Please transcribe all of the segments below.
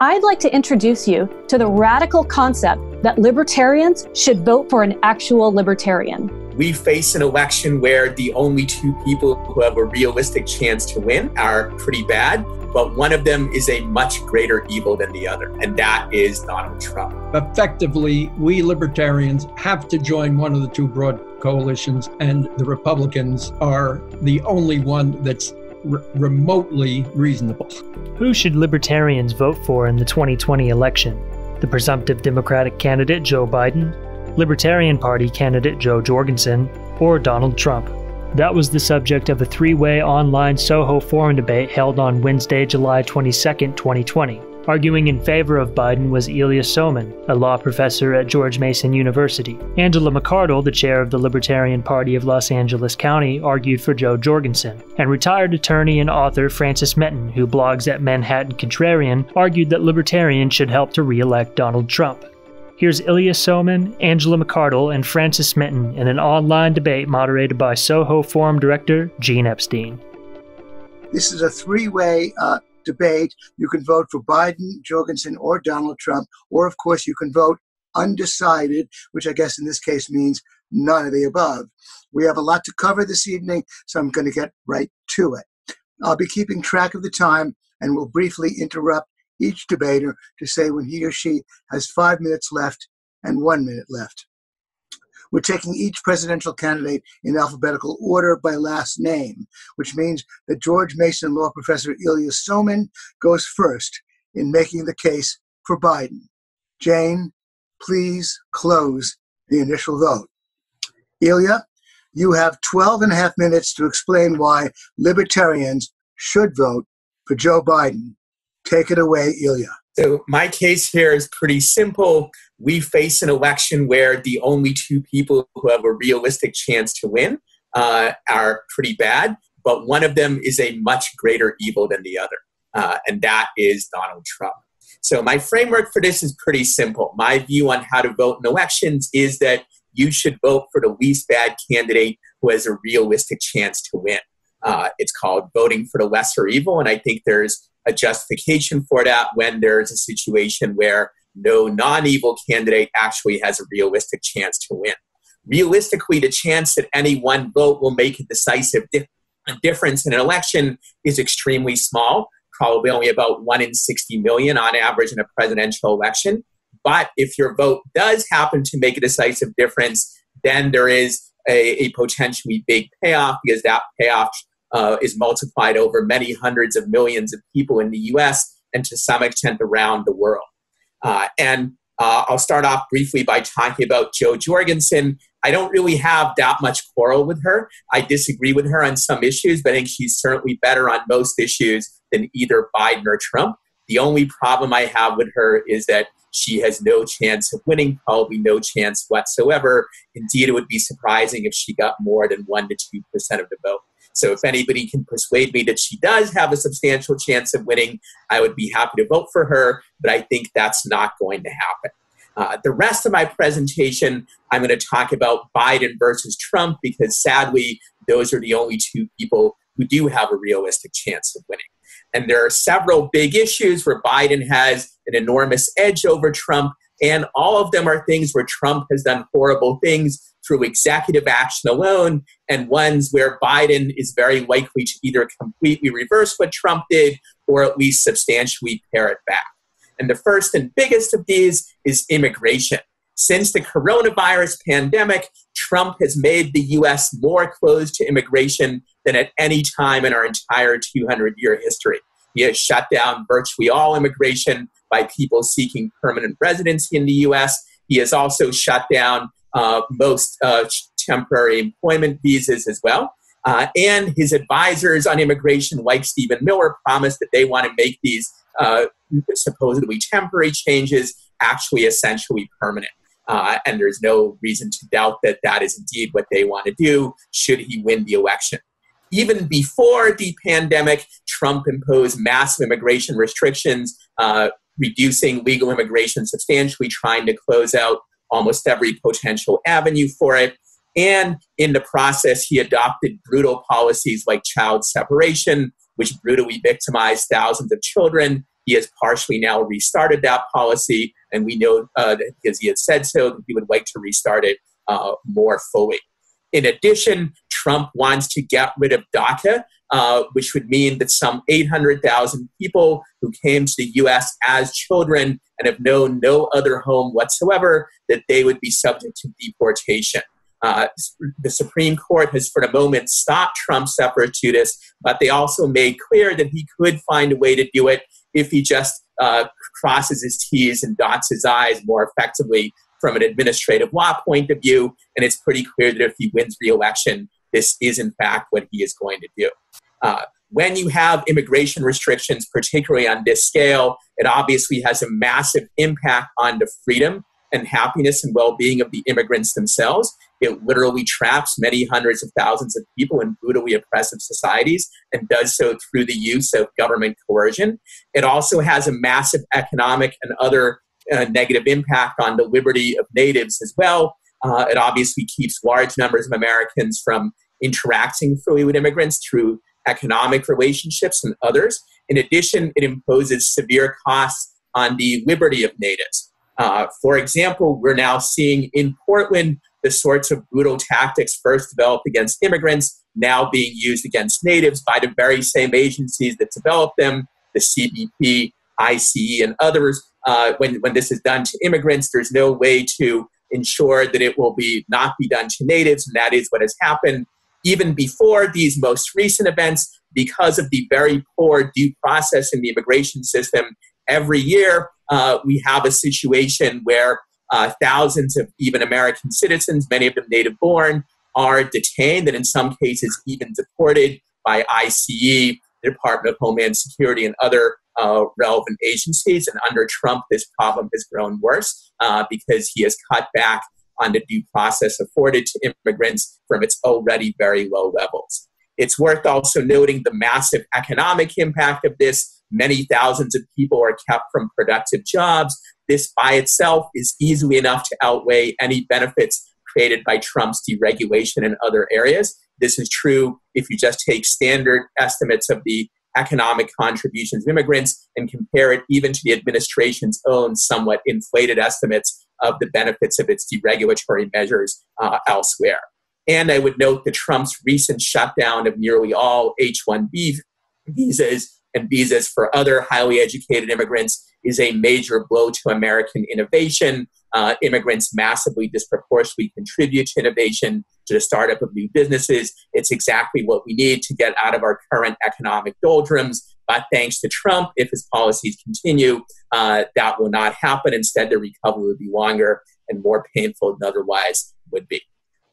I'd like to introduce you to the radical concept that libertarians should vote for an actual libertarian. We face an election where the only two people who have a realistic chance to win are pretty bad, but one of them is a much greater evil than the other, and that is Donald Trump. Effectively, we libertarians have to join one of the two broad coalitions, and the Republicans are the only one that's remotely reasonable. Who should libertarians vote for in the 2020 election? The presumptive Democratic candidate Joe Biden, Libertarian Party candidate Jo Jorgensen, or Donald Trump? That was the subject of a three way online Soho forum debate held on Wednesday, July 22, 2020. Arguing in favor of Biden was Ilya Somin, a law professor at George Mason University. Angela McArdle, the chair of the Libertarian Party of Los Angeles County, argued for Jo Jorgensen. And retired attorney and author Francis Menton, who blogs at Manhattan Contrarian, argued that libertarians should help to re elect Donald Trump. Here's Ilya Somin, Angela McArdle, and Francis Menton in an online debate moderated by Soho Forum Director Gene Epstein. This is a three way uh, debate. You can vote for Biden, Jorgensen, or Donald Trump, or of course, you can vote undecided, which I guess in this case means none of the above. We have a lot to cover this evening, so I'm going to get right to it. I'll be keeping track of the time and will briefly interrupt each debater to say when he or she has five minutes left and one minute left. We're taking each presidential candidate in alphabetical order by last name, which means that George Mason law professor Ilya Somin goes first in making the case for Biden. Jane, please close the initial vote. Ilya, you have 12 and a half minutes to explain why libertarians should vote for Joe Biden. Take it away, Ilya. So, my case here is pretty simple. We face an election where the only two people who have a realistic chance to win uh, are pretty bad, but one of them is a much greater evil than the other, uh, and that is Donald Trump. So, my framework for this is pretty simple. My view on how to vote in elections is that you should vote for the least bad candidate who has a realistic chance to win. Uh, it's called voting for the lesser evil, and I think there's a justification for that when there's a situation where no non evil candidate actually has a realistic chance to win. Realistically, the chance that any one vote will make a decisive di- difference in an election is extremely small, probably only about 1 in 60 million on average in a presidential election. But if your vote does happen to make a decisive difference, then there is a, a potentially big payoff because that payoff uh, is multiplied over many hundreds of millions of people in the US and to some extent around the world. Uh, and uh, I'll start off briefly by talking about Jo Jorgensen. I don't really have that much quarrel with her. I disagree with her on some issues, but I think she's certainly better on most issues than either Biden or Trump. The only problem I have with her is that she has no chance of winning, probably no chance whatsoever. Indeed, it would be surprising if she got more than 1% to 2% of the vote. So if anybody can persuade me that she does have a substantial chance of winning, I would be happy to vote for her, but I think that's not going to happen. Uh, the rest of my presentation, I'm going to talk about Biden versus Trump because sadly, those are the only two people who do have a realistic chance of winning. And there are several big issues where Biden has an enormous edge over Trump, and all of them are things where Trump has done horrible things through executive action alone, and ones where Biden is very likely to either completely reverse what Trump did or at least substantially pare it back. And the first and biggest of these is immigration. Since the coronavirus pandemic, Trump has made the US more closed to immigration than at any time in our entire 200 year history. He has shut down virtually all immigration by people seeking permanent residency in the US. He has also shut down uh, most uh, temporary employment visas as well. Uh, and his advisors on immigration, like Stephen Miller, promised that they want to make these uh, supposedly temporary changes actually essentially permanent. Uh, and there's no reason to doubt that that is indeed what they want to do should he win the election. Even before the pandemic, Trump imposed massive immigration restrictions, uh, reducing legal immigration substantially, trying to close out almost every potential avenue for it. And in the process, he adopted brutal policies like child separation, which brutally victimized thousands of children. He has partially now restarted that policy, and we know uh, that because he has said so that he would like to restart it uh, more fully. In addition, Trump wants to get rid of DACA, uh, which would mean that some 800,000 people who came to the U.S. as children and have known no other home whatsoever, that they would be subject to deportation. Uh, the Supreme Court has, for the moment, stopped Trump's separatists, but they also made clear that he could find a way to do it if he just uh, crosses his T's and dots his I's more effectively from an administrative law point of view. And it's pretty clear that if he wins re-election, this is in fact what he is going to do. Uh, when you have immigration restrictions, particularly on this scale, it obviously has a massive impact on the freedom and happiness and well being of the immigrants themselves. It literally traps many hundreds of thousands of people in brutally oppressive societies and does so through the use of government coercion. It also has a massive economic and other uh, negative impact on the liberty of natives as well. Uh, it obviously keeps large numbers of Americans from interacting fully with immigrants through economic relationships and others. In addition, it imposes severe costs on the liberty of natives. Uh, for example, we're now seeing in Portland the sorts of brutal tactics first developed against immigrants now being used against natives by the very same agencies that developed them, the CBP, ICE, and others. Uh, when, when this is done to immigrants, there's no way to ensure that it will be not be done to natives, and that is what has happened even before these most recent events because of the very poor due process in the immigration system. Every year, uh, we have a situation where uh, thousands of even American citizens, many of them native born, are detained and in some cases even deported by ICE, Department of Homeland Security, and other uh, relevant agencies. And under Trump, this problem has grown worse uh, because he has cut back on the due process afforded to immigrants from its already very low levels. It's worth also noting the massive economic impact of this. Many thousands of people are kept from productive jobs. This by itself is easily enough to outweigh any benefits created by Trump's deregulation in other areas. This is true if you just take standard estimates of the economic contributions of immigrants and compare it even to the administration's own somewhat inflated estimates of the benefits of its deregulatory measures uh, elsewhere. And I would note that Trump's recent shutdown of nearly all H 1B visas and visas for other highly educated immigrants is a major blow to American innovation. Uh, immigrants massively disproportionately contribute to innovation, to the startup of new businesses. It's exactly what we need to get out of our current economic doldrums. But thanks to Trump, if his policies continue, uh, that will not happen. Instead, the recovery will be longer and more painful than otherwise would be.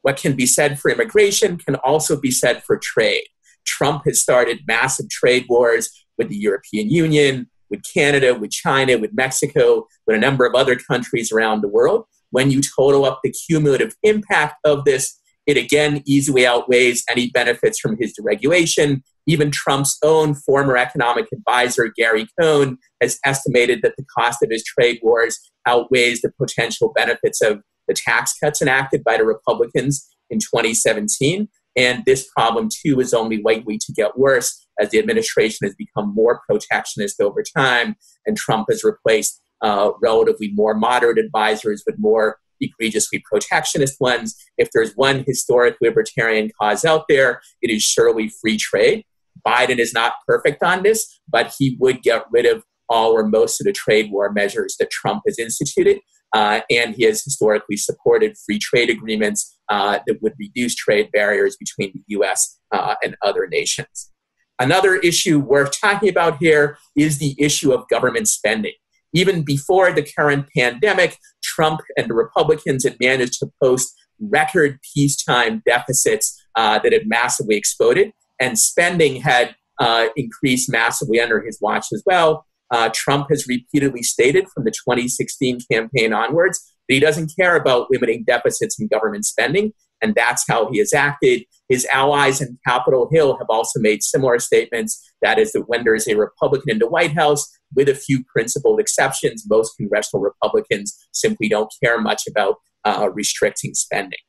What can be said for immigration can also be said for trade. Trump has started massive trade wars with the European Union, with Canada, with China, with Mexico, with a number of other countries around the world. When you total up the cumulative impact of this, it again easily outweighs any benefits from his deregulation. Even Trump's own former economic advisor, Gary Cohn, has estimated that the cost of his trade wars outweighs the potential benefits of the tax cuts enacted by the Republicans in 2017. And this problem, too, is only likely to get worse as the administration has become more protectionist over time and Trump has replaced uh, relatively more moderate advisors with more egregiously protectionist ones. If there's one historic libertarian cause out there, it is surely free trade. Biden is not perfect on this, but he would get rid of all or most of the trade war measures that Trump has instituted. Uh, and he has historically supported free trade agreements uh, that would reduce trade barriers between the US uh, and other nations. Another issue worth talking about here is the issue of government spending. Even before the current pandemic, Trump and the Republicans had managed to post record peacetime deficits uh, that had massively exploded, and spending had uh, increased massively under his watch as well. Uh, Trump has repeatedly stated from the 2016 campaign onwards that he doesn't care about limiting deficits in government spending, and that's how he has acted. His allies in Capitol Hill have also made similar statements. That is, that when there is a Republican in the White House, with a few principled exceptions, most congressional Republicans simply don't care much about uh, restricting spending.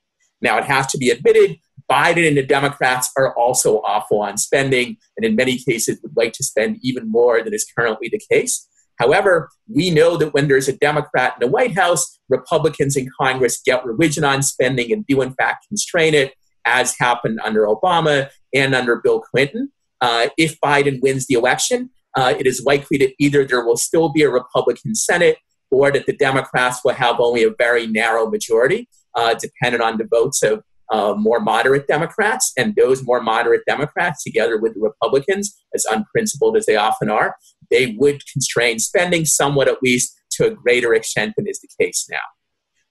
Now, it has to be admitted, Biden and the Democrats are also awful on spending, and in many cases would like to spend even more than is currently the case. However, we know that when there's a Democrat in the White House, Republicans in Congress get religion on spending and do, in fact, constrain it, as happened under Obama and under Bill Clinton. Uh, if Biden wins the election, uh, it is likely that either there will still be a Republican Senate or that the Democrats will have only a very narrow majority, uh, dependent on the votes of uh, more moderate Democrats. And those more moderate Democrats, together with the Republicans, as unprincipled as they often are, they would constrain spending somewhat, at least to a greater extent than is the case now.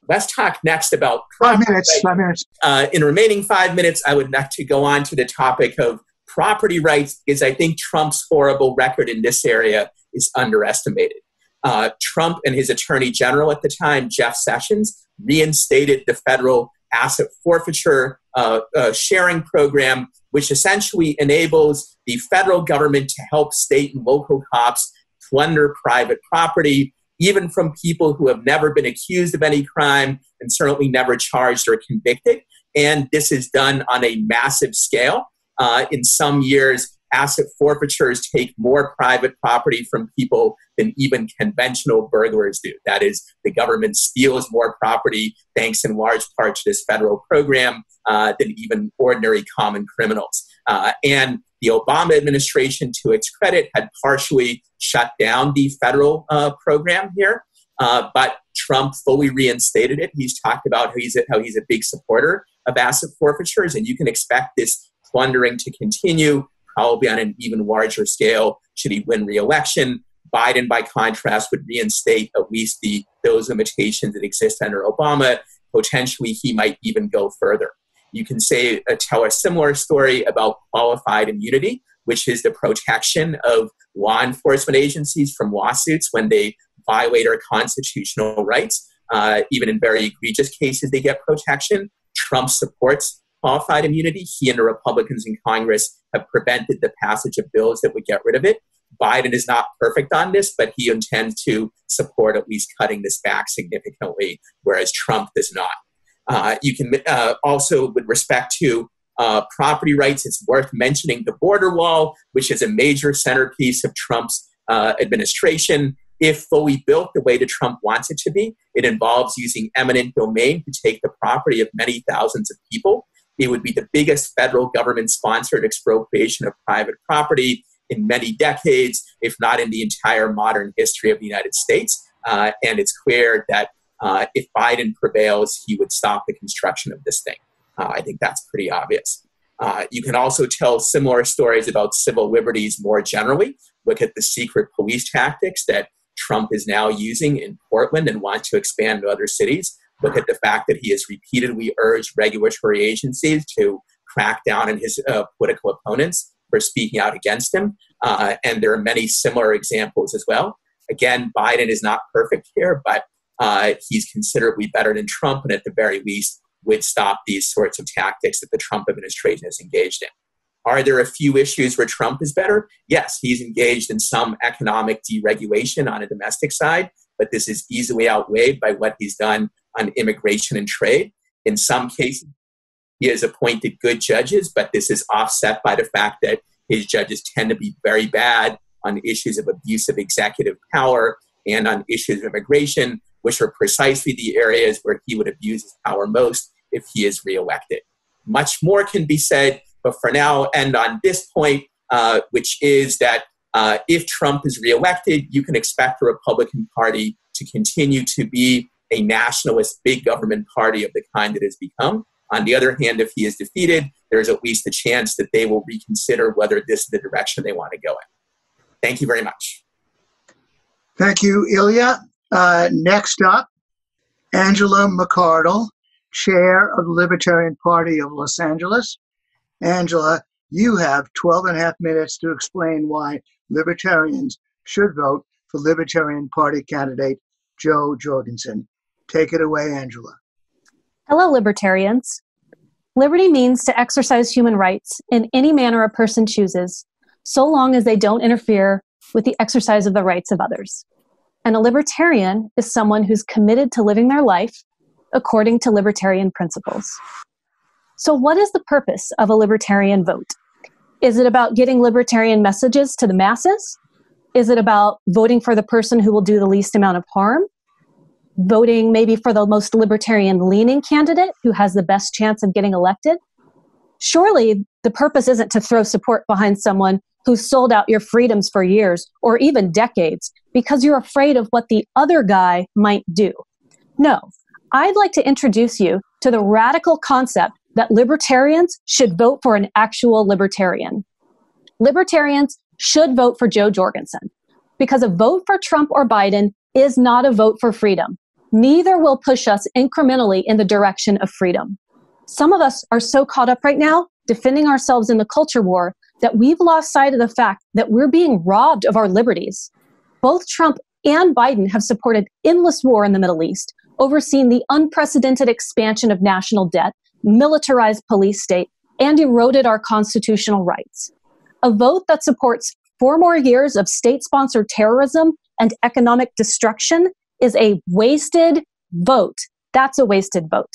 Let's talk next about five minutes. Five minutes. Uh, in remaining five minutes, I would like to go on to the topic of property rights, because I think Trump's horrible record in this area is underestimated. Uh, Trump and his attorney general at the time, Jeff Sessions, reinstated the federal asset forfeiture uh, uh, sharing program, which essentially enables the federal government to help state and local cops plunder private property, even from people who have never been accused of any crime and certainly never charged or convicted. And this is done on a massive scale. Uh, in some years, asset forfeitures take more private property from people than even conventional burglars do. That is, the government steals more property thanks in large part to this federal program uh, than even ordinary common criminals. Uh, and the Obama administration, to its credit, had partially shut down the federal uh, program here. Uh, but Trump fully reinstated it. He's talked about how he's, a, how he's a big supporter of asset forfeitures, and you can expect this plundering to continue probably on an even larger scale should he win re-election. Biden, by contrast, would reinstate at least the those limitations that exist under Obama. Potentially, he might even go further. You can say uh, tell a similar story about qualified immunity, which is the protection of law enforcement agencies from lawsuits when they violate our constitutional rights. Uh, even in very egregious cases, they get protection. Trump supports qualified immunity. He and the Republicans in Congress have prevented the passage of bills that would get rid of it. Biden is not perfect on this, but he intends to support at least cutting this back significantly, whereas Trump does not. Uh, you can uh, also, with respect to uh, property rights, it's worth mentioning the border wall, which is a major centerpiece of Trump's uh, administration. If fully built the way that Trump wants it to be, it involves using eminent domain to take the property of many thousands of people. It would be the biggest federal government sponsored expropriation of private property in many decades, if not in the entire modern history of the United States. Uh, and it's clear that uh, if Biden prevails, he would stop the construction of this thing. Uh, I think that's pretty obvious. Uh, you can also tell similar stories about civil liberties more generally. Look at the secret police tactics that Trump is now using in Portland and wants to expand to other cities. Look at the fact that he has repeatedly urged regulatory agencies to crack down on his uh, political opponents for speaking out against him. Uh, and there are many similar examples as well. Again, Biden is not perfect here, but uh, he's considerably better than Trump, and at the very least, would stop these sorts of tactics that the Trump administration is engaged in. Are there a few issues where Trump is better? Yes, he's engaged in some economic deregulation on a domestic side, but this is easily outweighed by what he's done on immigration and trade. In some cases, he has appointed good judges, but this is offset by the fact that his judges tend to be very bad on issues of abuse of executive power and on issues of immigration, which are precisely the areas where he would abuse his power most if he is reelected. Much more can be said, but for now, end on this point, uh, which is that uh, if Trump is reelected, you can expect the Republican Party to continue to be a nationalist big government party of the kind it has become. On the other hand, if he is defeated, there's at least a chance that they will reconsider whether this is the direction they want to go in. Thank you very much. Thank you, Ilya. Uh, next up, Angela McArdle, chair of the Libertarian Party of Los Angeles. Angela, you have 12 and a half minutes to explain why libertarians should vote for Libertarian Party candidate Jo Jorgensen. Take it away, Angela. Hello, libertarians. Liberty means to exercise human rights in any manner a person chooses, so long as they don't interfere with the exercise of the rights of others. And a libertarian is someone who's committed to living their life according to libertarian principles. So, what is the purpose of a libertarian vote? Is it about getting libertarian messages to the masses? Is it about voting for the person who will do the least amount of harm? Voting maybe for the most libertarian leaning candidate who has the best chance of getting elected? Surely the purpose isn't to throw support behind someone who sold out your freedoms for years or even decades because you're afraid of what the other guy might do. No, I'd like to introduce you to the radical concept that libertarians should vote for an actual libertarian. Libertarians should vote for Jo Jorgensen because a vote for Trump or Biden is not a vote for freedom. Neither will push us incrementally in the direction of freedom. Some of us are so caught up right now defending ourselves in the culture war that we've lost sight of the fact that we're being robbed of our liberties. Both Trump and Biden have supported endless war in the Middle East, overseen the unprecedented expansion of national debt, militarized police state, and eroded our constitutional rights. A vote that supports four more years of state sponsored terrorism and economic destruction is a wasted vote. That's a wasted vote.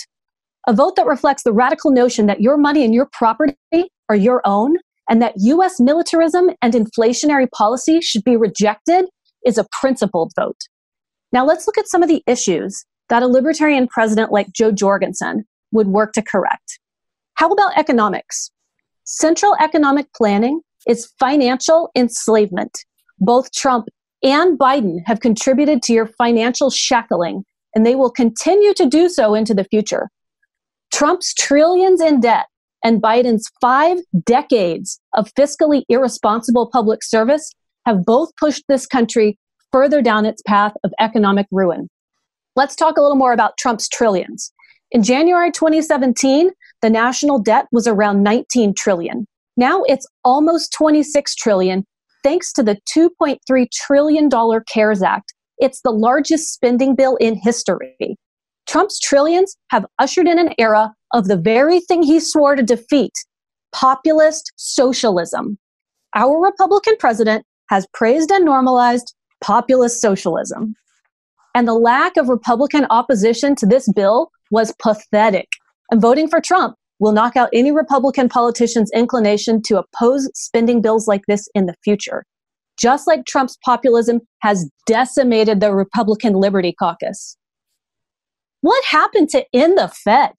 A vote that reflects the radical notion that your money and your property are your own and that US militarism and inflationary policy should be rejected is a principled vote. Now let's look at some of the issues that a libertarian president like Jo Jorgensen would work to correct. How about economics? Central economic planning is financial enslavement. Both Trump and Biden have contributed to your financial shackling, and they will continue to do so into the future. Trump's trillions in debt and Biden's five decades of fiscally irresponsible public service have both pushed this country further down its path of economic ruin. Let's talk a little more about Trump's trillions. In January 2017, the national debt was around 19 trillion. Now it's almost 26 trillion thanks to the 2.3 trillion dollar CARES Act. It's the largest spending bill in history. Trump's trillions have ushered in an era of the very thing he swore to defeat populist socialism. Our Republican president has praised and normalized populist socialism. And the lack of Republican opposition to this bill was pathetic. And voting for Trump will knock out any Republican politician's inclination to oppose spending bills like this in the future. Just like Trump's populism has decimated the Republican Liberty Caucus. What happened to end the Fed?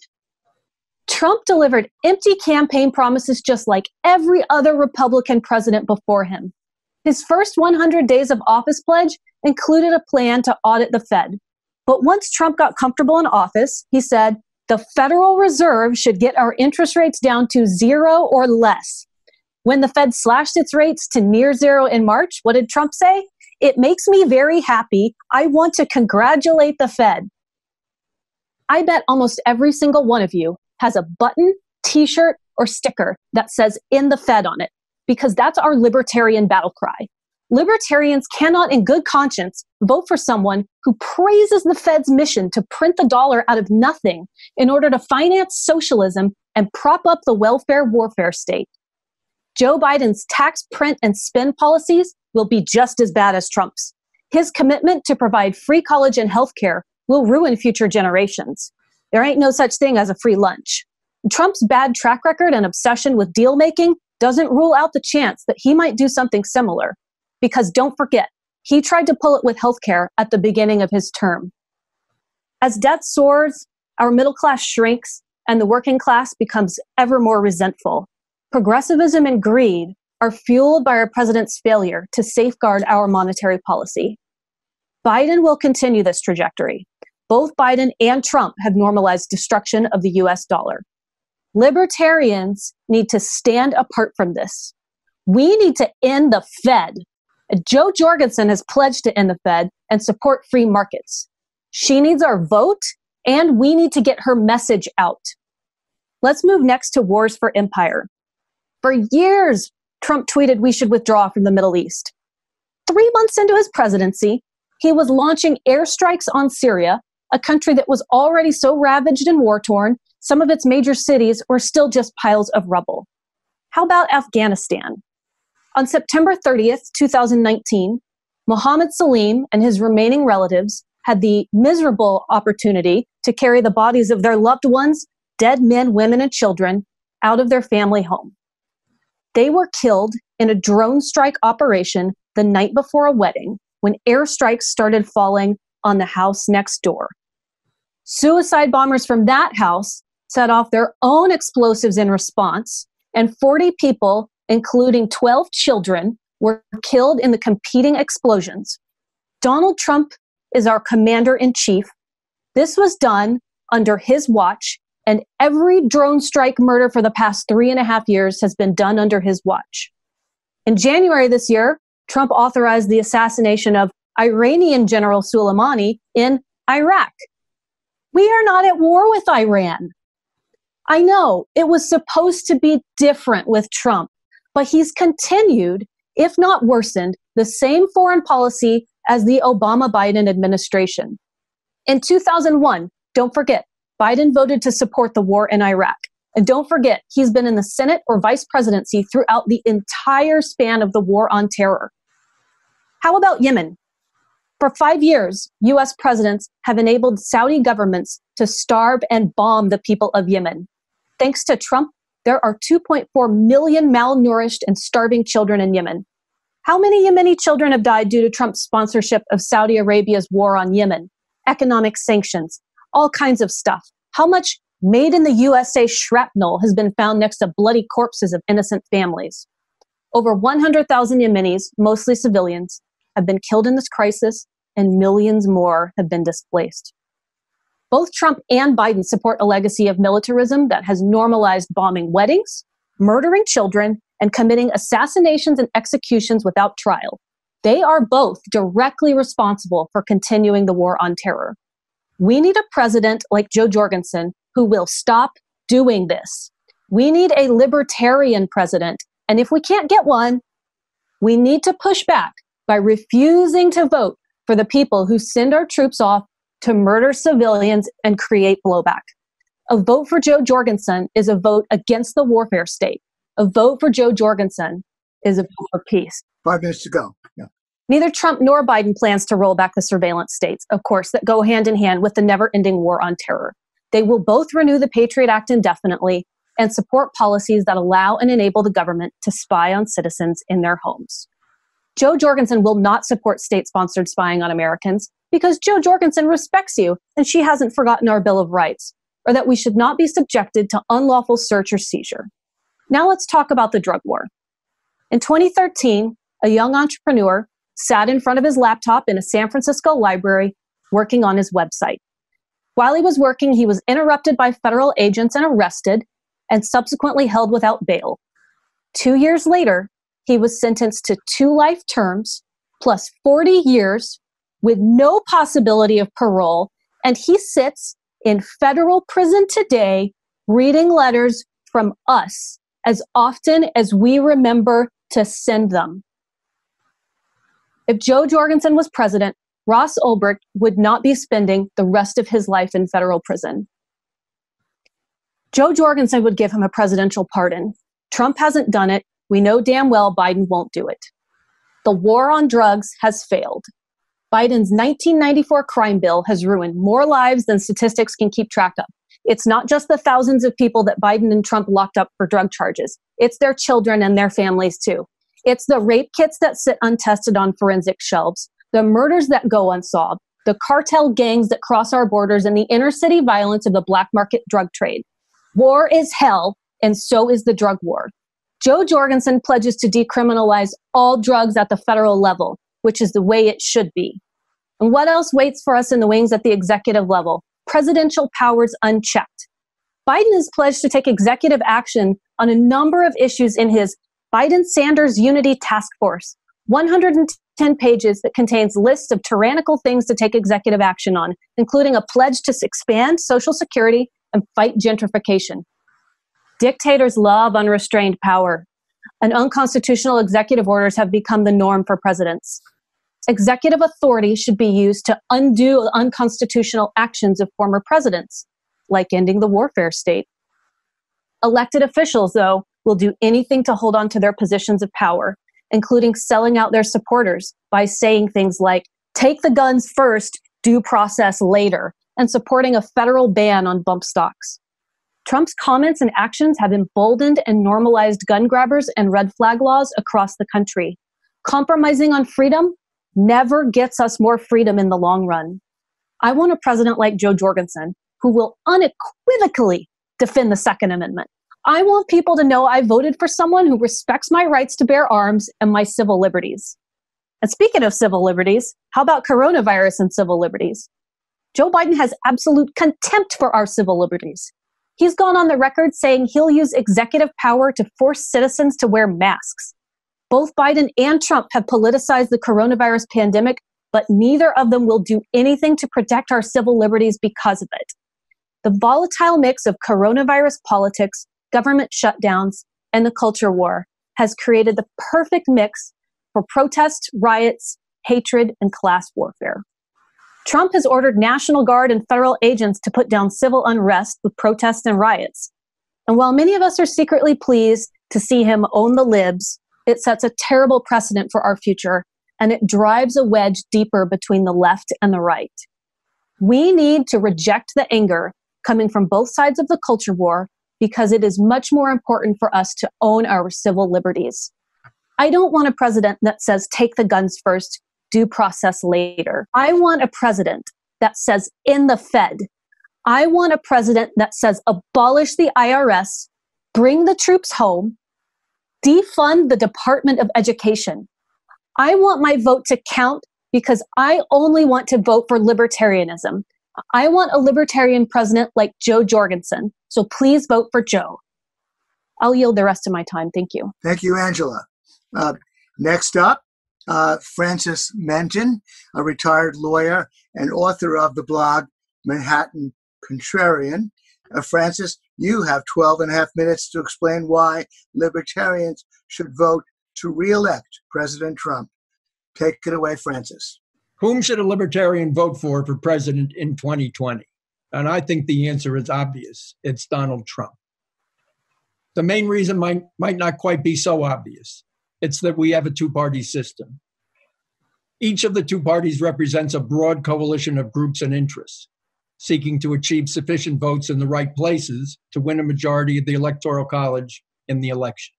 Trump delivered empty campaign promises just like every other Republican president before him. His first 100 days of office pledge included a plan to audit the Fed. But once Trump got comfortable in office, he said, the Federal Reserve should get our interest rates down to zero or less. When the Fed slashed its rates to near zero in March, what did Trump say? It makes me very happy. I want to congratulate the Fed. I bet almost every single one of you has a button, t shirt, or sticker that says in the Fed on it, because that's our libertarian battle cry. Libertarians cannot, in good conscience, vote for someone who praises the Fed's mission to print the dollar out of nothing in order to finance socialism and prop up the welfare warfare state. Joe Biden's tax print and spend policies will be just as bad as Trump's. His commitment to provide free college and health care will ruin future generations. There ain't no such thing as a free lunch. Trump's bad track record and obsession with deal making doesn't rule out the chance that he might do something similar. Because don't forget, he tried to pull it with healthcare at the beginning of his term. As debt soars, our middle class shrinks, and the working class becomes ever more resentful. Progressivism and greed are fueled by our president's failure to safeguard our monetary policy. Biden will continue this trajectory. Both Biden and Trump have normalized destruction of the US dollar. Libertarians need to stand apart from this. We need to end the Fed. Jo Jorgensen has pledged to end the Fed and support free markets. She needs our vote, and we need to get her message out. Let's move next to wars for empire. For years, Trump tweeted we should withdraw from the Middle East. Three months into his presidency, he was launching airstrikes on Syria, a country that was already so ravaged and war torn, some of its major cities were still just piles of rubble. How about Afghanistan? On September 30th, 2019, Mohammed Salim and his remaining relatives had the miserable opportunity to carry the bodies of their loved ones, dead men, women, and children, out of their family home. They were killed in a drone strike operation the night before a wedding when airstrikes started falling on the house next door. Suicide bombers from that house set off their own explosives in response, and 40 people, including 12 children, were killed in the competing explosions. Donald Trump is our commander in chief. This was done under his watch, and every drone strike murder for the past three and a half years has been done under his watch. In January this year, Trump authorized the assassination of Iranian General Soleimani in Iraq. We are not at war with Iran. I know it was supposed to be different with Trump, but he's continued, if not worsened, the same foreign policy as the Obama Biden administration. In 2001, don't forget, Biden voted to support the war in Iraq. And don't forget, he's been in the Senate or vice presidency throughout the entire span of the war on terror. How about Yemen? For five years, US presidents have enabled Saudi governments to starve and bomb the people of Yemen. Thanks to Trump, there are 2.4 million malnourished and starving children in Yemen. How many Yemeni children have died due to Trump's sponsorship of Saudi Arabia's war on Yemen? Economic sanctions, all kinds of stuff. How much made in the USA shrapnel has been found next to bloody corpses of innocent families? Over 100,000 Yemenis, mostly civilians, have been killed in this crisis, and millions more have been displaced. Both Trump and Biden support a legacy of militarism that has normalized bombing weddings, murdering children, and committing assassinations and executions without trial. They are both directly responsible for continuing the war on terror. We need a president like Jo Jorgensen who will stop doing this. We need a libertarian president. And if we can't get one, we need to push back by refusing to vote for the people who send our troops off to murder civilians and create blowback. A vote for Jo Jorgensen is a vote against the warfare state. A vote for Jo Jorgensen is a vote for peace. Five minutes to go. Yeah. Neither Trump nor Biden plans to roll back the surveillance states, of course, that go hand in hand with the never ending war on terror. They will both renew the Patriot Act indefinitely and support policies that allow and enable the government to spy on citizens in their homes. Jo Jorgensen will not support state sponsored spying on Americans because Jo Jorgensen respects you and she hasn't forgotten our Bill of Rights, or that we should not be subjected to unlawful search or seizure. Now let's talk about the drug war. In 2013, a young entrepreneur sat in front of his laptop in a San Francisco library working on his website. While he was working, he was interrupted by federal agents and arrested and subsequently held without bail. Two years later, he was sentenced to two life terms plus 40 years with no possibility of parole. And he sits in federal prison today reading letters from us as often as we remember to send them. If Jo Jorgensen was president, Ross Ulbricht would not be spending the rest of his life in federal prison. Jo Jorgensen would give him a presidential pardon. Trump hasn't done it, we know damn well Biden won't do it. The war on drugs has failed. Biden's 1994 crime bill has ruined more lives than statistics can keep track of. It's not just the thousands of people that Biden and Trump locked up for drug charges, it's their children and their families too. It's the rape kits that sit untested on forensic shelves, the murders that go unsolved, the cartel gangs that cross our borders, and the inner city violence of the black market drug trade. War is hell, and so is the drug war. Jo Jorgensen pledges to decriminalize all drugs at the federal level, which is the way it should be. And what else waits for us in the wings at the executive level? Presidential powers unchecked. Biden has pledged to take executive action on a number of issues in his Biden Sanders Unity Task Force, 110 pages that contains lists of tyrannical things to take executive action on, including a pledge to expand Social Security and fight gentrification. Dictators love unrestrained power, and unconstitutional executive orders have become the norm for presidents. Executive authority should be used to undo unconstitutional actions of former presidents, like ending the warfare state. Elected officials, though, will do anything to hold on to their positions of power, including selling out their supporters by saying things like, take the guns first, due process later, and supporting a federal ban on bump stocks. Trump's comments and actions have emboldened and normalized gun grabbers and red flag laws across the country. Compromising on freedom never gets us more freedom in the long run. I want a president like Jo Jorgensen who will unequivocally defend the Second Amendment. I want people to know I voted for someone who respects my rights to bear arms and my civil liberties. And speaking of civil liberties, how about coronavirus and civil liberties? Joe Biden has absolute contempt for our civil liberties. He's gone on the record saying he'll use executive power to force citizens to wear masks. Both Biden and Trump have politicized the coronavirus pandemic, but neither of them will do anything to protect our civil liberties because of it. The volatile mix of coronavirus politics, government shutdowns, and the culture war has created the perfect mix for protest, riots, hatred, and class warfare. Trump has ordered National Guard and federal agents to put down civil unrest with protests and riots. And while many of us are secretly pleased to see him own the libs, it sets a terrible precedent for our future and it drives a wedge deeper between the left and the right. We need to reject the anger coming from both sides of the culture war because it is much more important for us to own our civil liberties. I don't want a president that says, take the guns first, due process later. I want a president that says, in the Fed. I want a president that says, abolish the IRS, bring the troops home, defund the Department of Education. I want my vote to count because I only want to vote for libertarianism. I want a libertarian president like Jo Jorgensen. So please vote for Jo. I'll yield the rest of my time. Thank you. Thank you, Angela. Uh, next up, uh, Francis Menton, a retired lawyer and author of the blog Manhattan Contrarian. Uh, Francis, you have 12 and a half minutes to explain why libertarians should vote to reelect President Trump. Take it away, Francis. Whom should a libertarian vote for for president in 2020? And I think the answer is obvious it's Donald Trump. The main reason might, might not quite be so obvious. It's that we have a two party system. Each of the two parties represents a broad coalition of groups and interests, seeking to achieve sufficient votes in the right places to win a majority of the Electoral College in the election.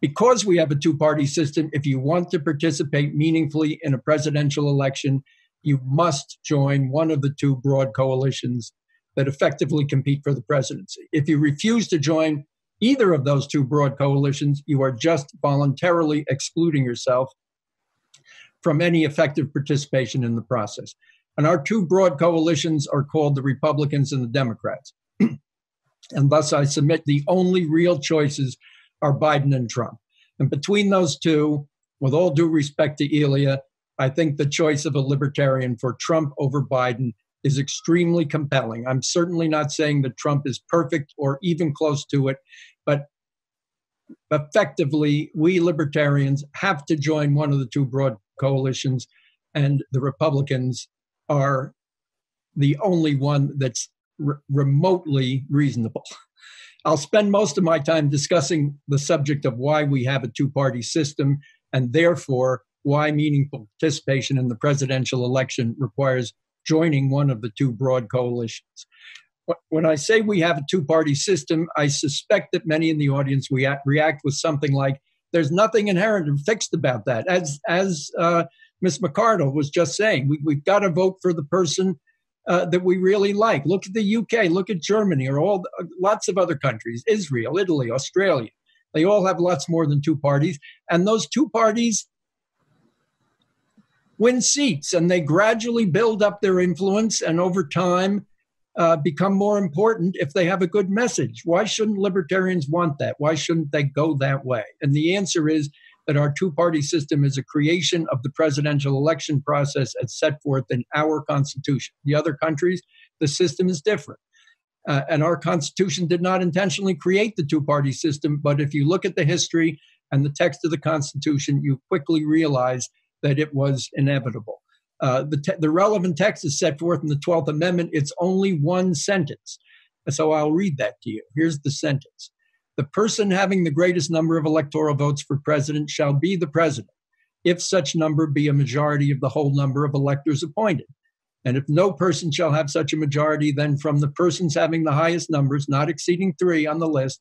Because we have a two party system, if you want to participate meaningfully in a presidential election, you must join one of the two broad coalitions that effectively compete for the presidency. If you refuse to join either of those two broad coalitions, you are just voluntarily excluding yourself from any effective participation in the process. And our two broad coalitions are called the Republicans and the Democrats. and thus, I submit the only real choices are Biden and Trump. And between those two, with all due respect to Ilya, I think the choice of a libertarian for Trump over Biden is extremely compelling. I'm certainly not saying that Trump is perfect or even close to it, but effectively, we libertarians have to join one of the two broad coalitions, and the Republicans are the only one that's r- remotely reasonable. I'll spend most of my time discussing the subject of why we have a two party system and therefore why meaningful participation in the presidential election requires joining one of the two broad coalitions. When I say we have a two party system, I suspect that many in the audience react with something like, there's nothing inherent and fixed about that. As, as uh, Ms. McArdle was just saying, we, we've got to vote for the person uh, that we really like. Look at the UK, look at Germany, or all uh, lots of other countries, Israel, Italy, Australia. They all have lots more than two parties, and those two parties win seats and they gradually build up their influence and over time uh, become more important if they have a good message. Why shouldn't libertarians want that? Why shouldn't they go that way? And the answer is that our two party system is a creation of the presidential election process as set forth in our Constitution. The other countries, the system is different. Uh, and our Constitution did not intentionally create the two party system, but if you look at the history and the text of the Constitution, you quickly realize that it was inevitable. Uh, the, te- the relevant text is set forth in the 12th Amendment. It's only one sentence. So I'll read that to you. Here's the sentence The person having the greatest number of electoral votes for president shall be the president, if such number be a majority of the whole number of electors appointed. And if no person shall have such a majority, then from the persons having the highest numbers, not exceeding three on the list,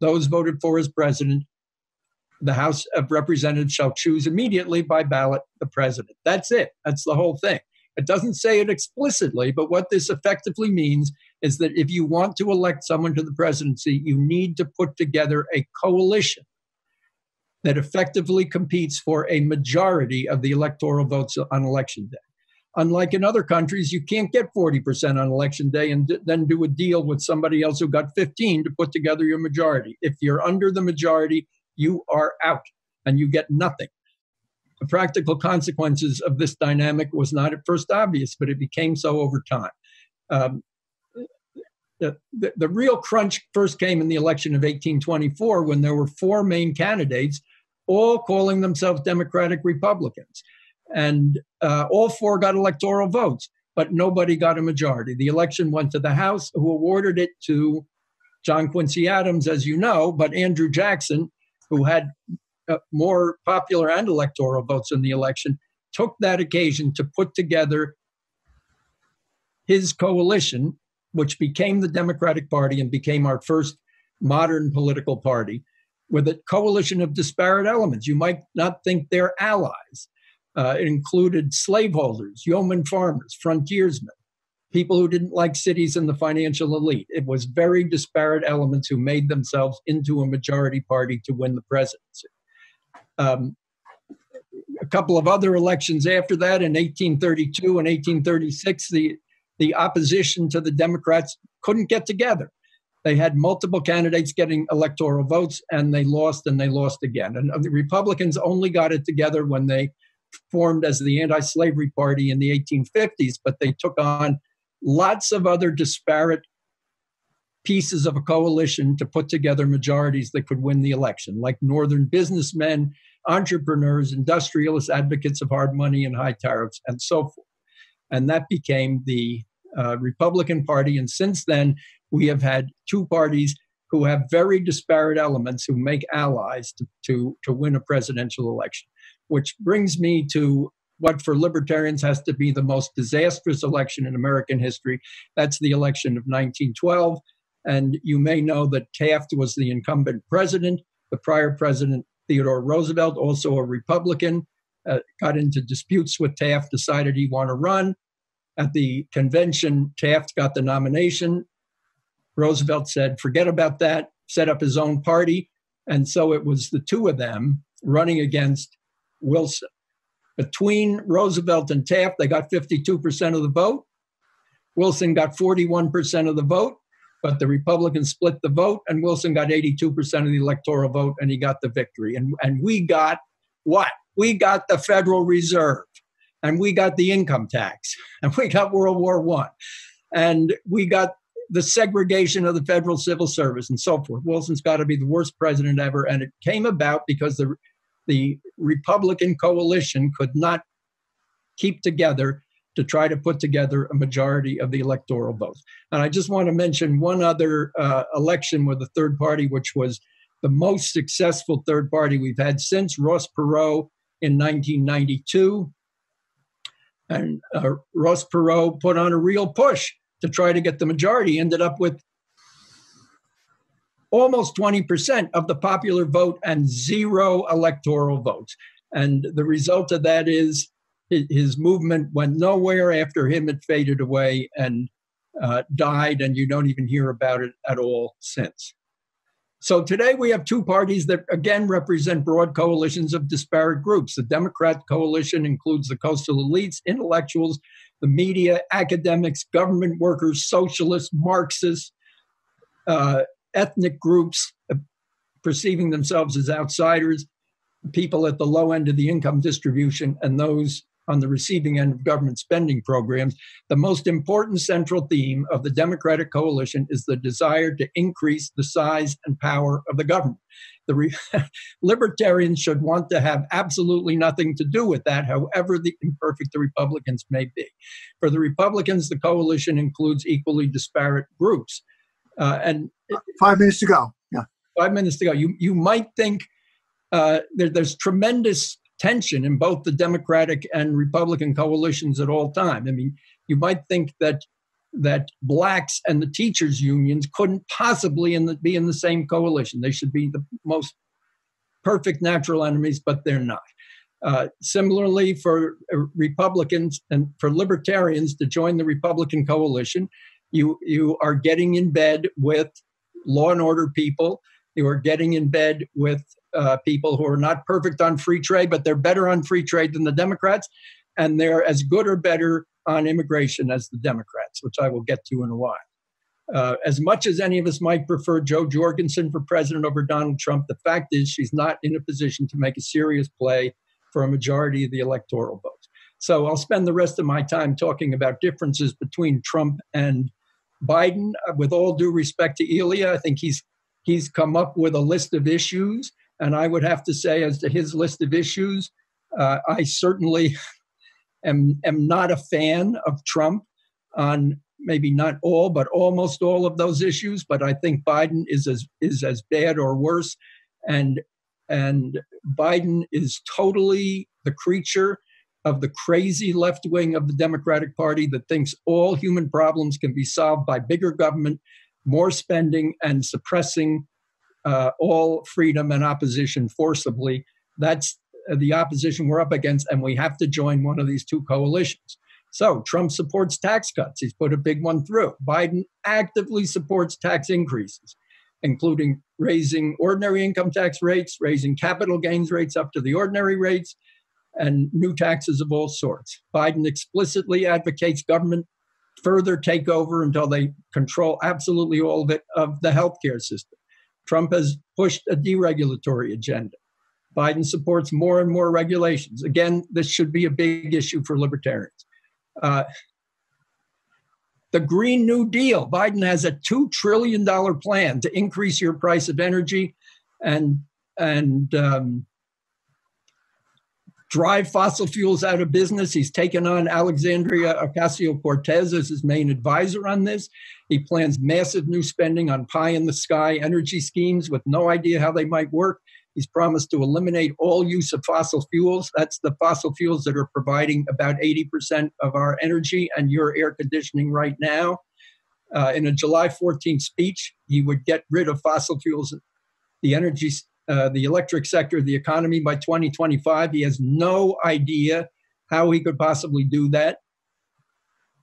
those voted for as president the House of Representatives shall choose immediately by ballot the president. That's it. That's the whole thing. It doesn't say it explicitly, but what this effectively means is that if you want to elect someone to the presidency, you need to put together a coalition that effectively competes for a majority of the electoral votes on election day. Unlike in other countries, you can't get 40% on election day and d- then do a deal with somebody else who got 15 to put together your majority. If you're under the majority, you are out and you get nothing. The practical consequences of this dynamic was not at first obvious, but it became so over time. Um, the, the, the, real crunch first came in the election of 1824 when there were four main candidates, all calling themselves Democratic Republicans. And uh, all four got electoral votes, but nobody got a majority. The election went to the House, who awarded it to John Quincy Adams, as you know, but Andrew Jackson, who had uh, more popular and electoral votes in the election, took that occasion to put together his coalition, which became the Democratic Party and became our first modern political party, with a coalition of disparate elements. You might not think they're allies. Uh, it included slaveholders, yeoman farmers, frontiersmen, people who didn't like cities and the financial elite. It was very disparate elements who made themselves into a majority party to win the presidency. Um, a couple of other elections after that, in 1832 and 1836, the, the opposition to the Democrats couldn't get together. They had multiple candidates getting electoral votes, and they lost and they lost again. And the Republicans only got it together when they formed as the anti slavery party in the 1850s, but they took on lots of other disparate pieces of a coalition to put together majorities that could win the election, like Northern businessmen, entrepreneurs, industrialists, advocates of hard money and high tariffs, and so forth. And that became the uh, Republican Party. And since then, we have had two parties who have very disparate elements who make allies to, to, to win a presidential election. Which brings me to what for libertarians has to be the most disastrous election in American history. That's the election of 1912. And you may know that Taft was the incumbent president. The prior president, Theodore Roosevelt, also a Republican, uh, got into disputes with Taft, decided he wanted to run. At the convention, Taft got the nomination. Roosevelt said, forget about that, set up his own party. And so it was the two of them running against Wilson. Between Roosevelt and Taft, they got 52% of the vote. Wilson got 41% of the vote, but the Republicans split the vote, and Wilson got 82% of the electoral vote, and he got the victory. And, and we got what? We got the Federal Reserve, and we got the income tax, and we got World War One, and we got the segregation of the federal civil service and so forth. Wilson's got to be the worst president ever, and it came about because the the Republican coalition could not keep together to try to put together a majority of the electoral votes. And I just want to mention one other uh, election with a third party, which was the most successful third party we've had since Ross Perot in 1992. And uh, Ross Perot put on a real push to try to get the majority, ended up with almost 20% of the popular vote and zero electoral votes. And the result of that is his movement went nowhere after him it faded away and uh, died, and you don't even hear about it at all since. So today we have two parties that again represent broad coalitions of disparate groups. The Democrat coalition includes the coastal elites, intellectuals, the media, academics, government workers, socialists, Marxists, uh, ethnic groups perceiving themselves as outsiders, people at the low end of the income distribution, and those on the receiving end of government spending programs, the most important central theme of the Democratic coalition is the desire to increase the size and power of the government. The re- libertarians should want to have absolutely nothing to do with that, however the imperfect the Republicans may be. For the Republicans, the coalition includes equally disparate groups. Uh, and five minutes to go. Yeah, five minutes to go. You you might think uh, there, there's tremendous tension in both the Democratic and Republican coalitions at all time. I mean, you might think that that blacks and the teachers unions couldn't possibly in the, be in the same coalition. They should be the most perfect natural enemies, but they're not. Uh, similarly, for uh, Republicans and for libertarians to join the Republican coalition, you you are getting in bed with law and order people. You are getting in bed with uh, people who are not perfect on free trade, but they're better on free trade than the Democrats, and they're as good or better on immigration as the Democrats, which I will get to in a while. Uh, as much as any of us might prefer Jo Jorgensen for president over Donald Trump, the fact is she's not in a position to make a serious play for a majority of the electoral votes. So I'll spend the rest of my time talking about differences between Trump and Biden. Uh, with all due respect to Ilya, I think he's he's come up with a list of issues, and I would have to say, as to his list of issues, uh, I certainly am am not a fan of Trump on maybe not all, but almost all of those issues. But I think Biden is as is as bad or worse, and and Biden is totally the creature of the crazy left wing of the Democratic Party that thinks all human problems can be solved by bigger government, more spending, and suppressing uh, all freedom and opposition forcibly. That's the opposition we're up against, and we have to join one of these two coalitions. So Trump supports tax cuts. He's put a big one through. Biden actively supports tax increases, including raising ordinary income tax rates, raising capital gains rates up to the ordinary rates, and new taxes of all sorts. Biden explicitly advocates government further takeover until they control absolutely all of it of the healthcare system. Trump has pushed a deregulatory agenda. Biden supports more and more regulations. Again, this should be a big issue for libertarians. Uh, the Green New Deal. Biden has a $2 trillion plan to increase your price of energy and, and um, drive fossil fuels out of business. He's taken on Alexandria Ocasio Cortez as his main advisor on this. He plans massive new spending on pie in the sky energy schemes with no idea how they might work. He's promised to eliminate all use of fossil fuels. That's the fossil fuels that are providing about 80% of our energy and your air conditioning right now. Uh, in a July 14th speech, he would get rid of fossil fuels, the energy, uh, the electric sector of the economy by 2025. He has no idea how he could possibly do that.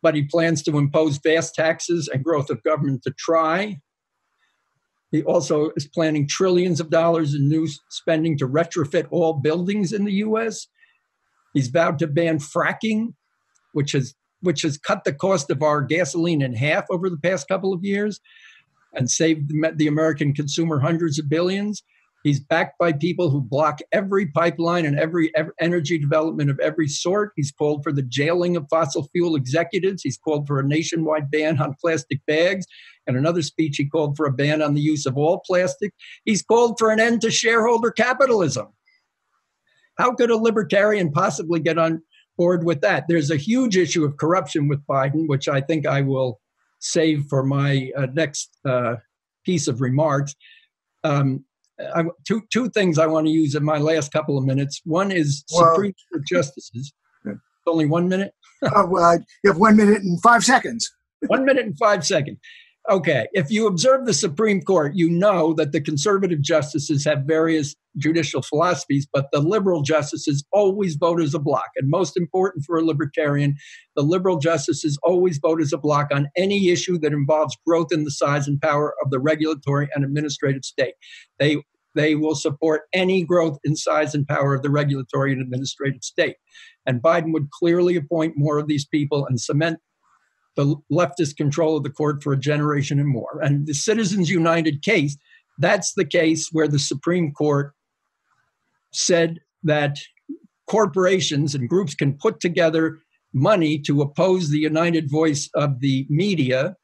But he plans to impose vast taxes and growth of government to try. He also is planning trillions of dollars in new spending to retrofit all buildings in the US. He's vowed to ban fracking, which has which has cut the cost of our gasoline in half over the past couple of years and saved the American consumer hundreds of billions. He's backed by people who block every pipeline and every, energy development of every sort. He's called for the jailing of fossil fuel executives. He's called for a nationwide ban on plastic bags. In another speech, he called for a ban on the use of all plastic. He's called for an end to shareholder capitalism. How could a libertarian possibly get on board with that? There's a huge issue of corruption with Biden, which I think I will save for my uh, next uh, piece of remarks. Um, I, two two things I want to use in my last couple of minutes. One is well, Supreme Court justices. Only one minute. uh, well, you have one minute and five seconds. one minute and five seconds. Okay, if you observe the Supreme Court, you know that the conservative justices have various judicial philosophies, but the liberal justices always vote as a block. And most important for a libertarian, the liberal justices always vote as a block on any issue that involves growth in the size and power of the regulatory and administrative state. They they will support any growth in size and power of the regulatory and administrative state. And Biden would clearly appoint more of these people and cement the leftist control of the court for a generation and more. And the Citizens United case, that's the case where the Supreme Court said that corporations and groups can put together money to oppose the united voice of the media.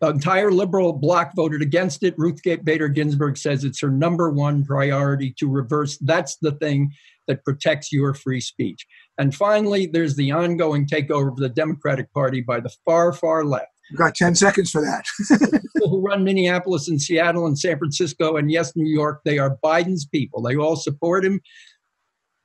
The entire liberal bloc voted against it. Ruth Bader Ginsburg says it's her number one priority to reverse. That's the thing that protects your free speech. And finally, there's the ongoing takeover of the Democratic Party by the far, far left. You've got 10 seconds for that. people who run Minneapolis and Seattle and San Francisco and yes, New York, they are Biden's people. They all support him.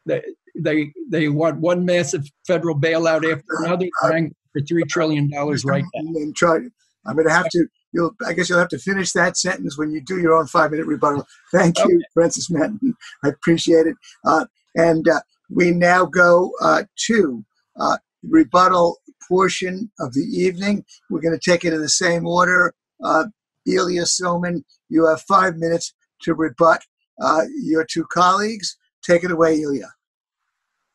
They, they, they want one massive federal bailout after another, for $3 trillion right now. I'm going to have to you'll, I guess you'll have to finish that sentence when you do your own five minute rebuttal. Thank you, Francis Menton. I appreciate it. Uh, and uh, we now go uh, to uh, rebuttal portion of the evening. We're going to take it in the same order. Uh, Ilya Somin, you have five minutes to rebut uh, your two colleagues. Take it away, Ilya.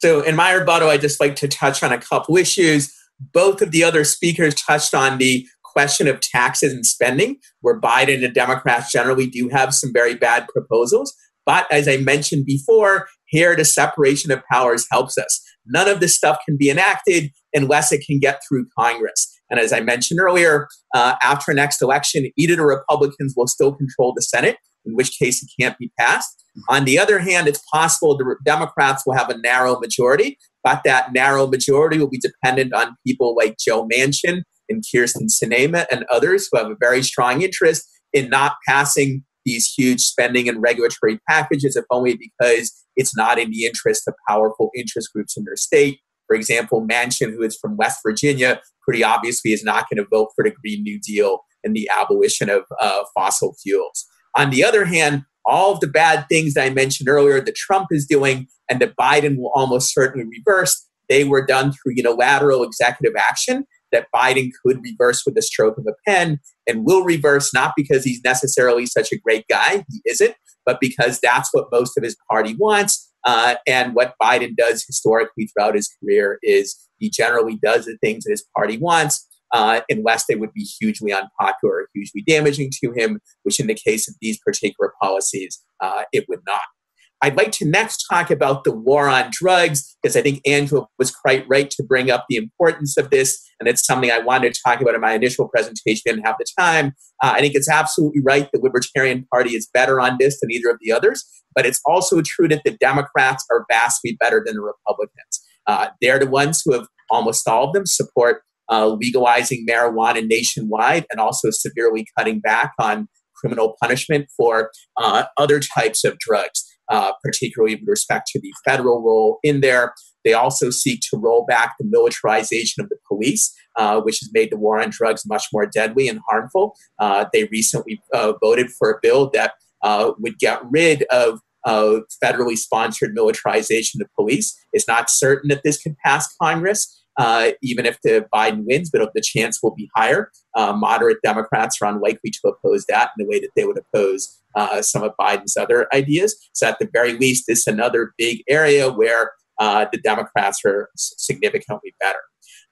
So, in my rebuttal, I'd just like to touch on a couple issues. Both of the other speakers touched on the question of taxes and spending, where Biden and Democrats generally do have some very bad proposals. But as I mentioned before, here the separation of powers helps us. None of this stuff can be enacted unless it can get through Congress. And as I mentioned earlier, uh, after next election, either the Republicans will still control the Senate, in which case it can't be passed. On the other hand, it's possible the Democrats will have a narrow majority, but that narrow majority will be dependent on people like Joe Manchin and Kyrsten Sinema and others who have a very strong interest in not passing these huge spending and regulatory packages, if only because it's not in the interest of powerful interest groups in their state. For example, Manchin, who is from West Virginia, pretty obviously is not going to vote for the Green New Deal and the abolition of uh, fossil fuels. On the other hand, all of the bad things that I mentioned earlier that Trump is doing and that Biden will almost certainly reverse, they were done through unilateral executive action that Biden could reverse with the stroke of a pen and will reverse not because he's necessarily such a great guy, he isn't, but because that's what most of his party wants. Uh, and what Biden does historically throughout his career is he generally does the things that his party wants, uh, unless they would be hugely unpopular or hugely damaging to him, which in the case of these particular policies, uh, it would not. I'd like to next talk about the war on drugs, because I think Angela was quite right to bring up the importance of this. And it's something I wanted to talk about in my initial presentation, didn't have the time. Uh, I think it's absolutely right the Libertarian Party is better on this than either of the others. But it's also true that the Democrats are vastly better than the Republicans. Uh, they're the ones who have almost all of them support uh, legalizing marijuana nationwide and also severely cutting back on criminal punishment for uh, other types of drugs uh, particularly with respect to the federal role in there. They also seek to roll back the militarization of the police, uh, which has made the war on drugs much more deadly and harmful. Uh, they recently uh, voted for a bill that uh, would get rid of federally sponsored militarization of police. It's not certain that this can pass Congress. Uh, even if the Biden wins, but the chance will be higher. Uh, moderate Democrats are unlikely to oppose that in the way that they would oppose uh, some of Biden's other ideas. So, at the very least, this is another big area where uh, the Democrats are significantly better.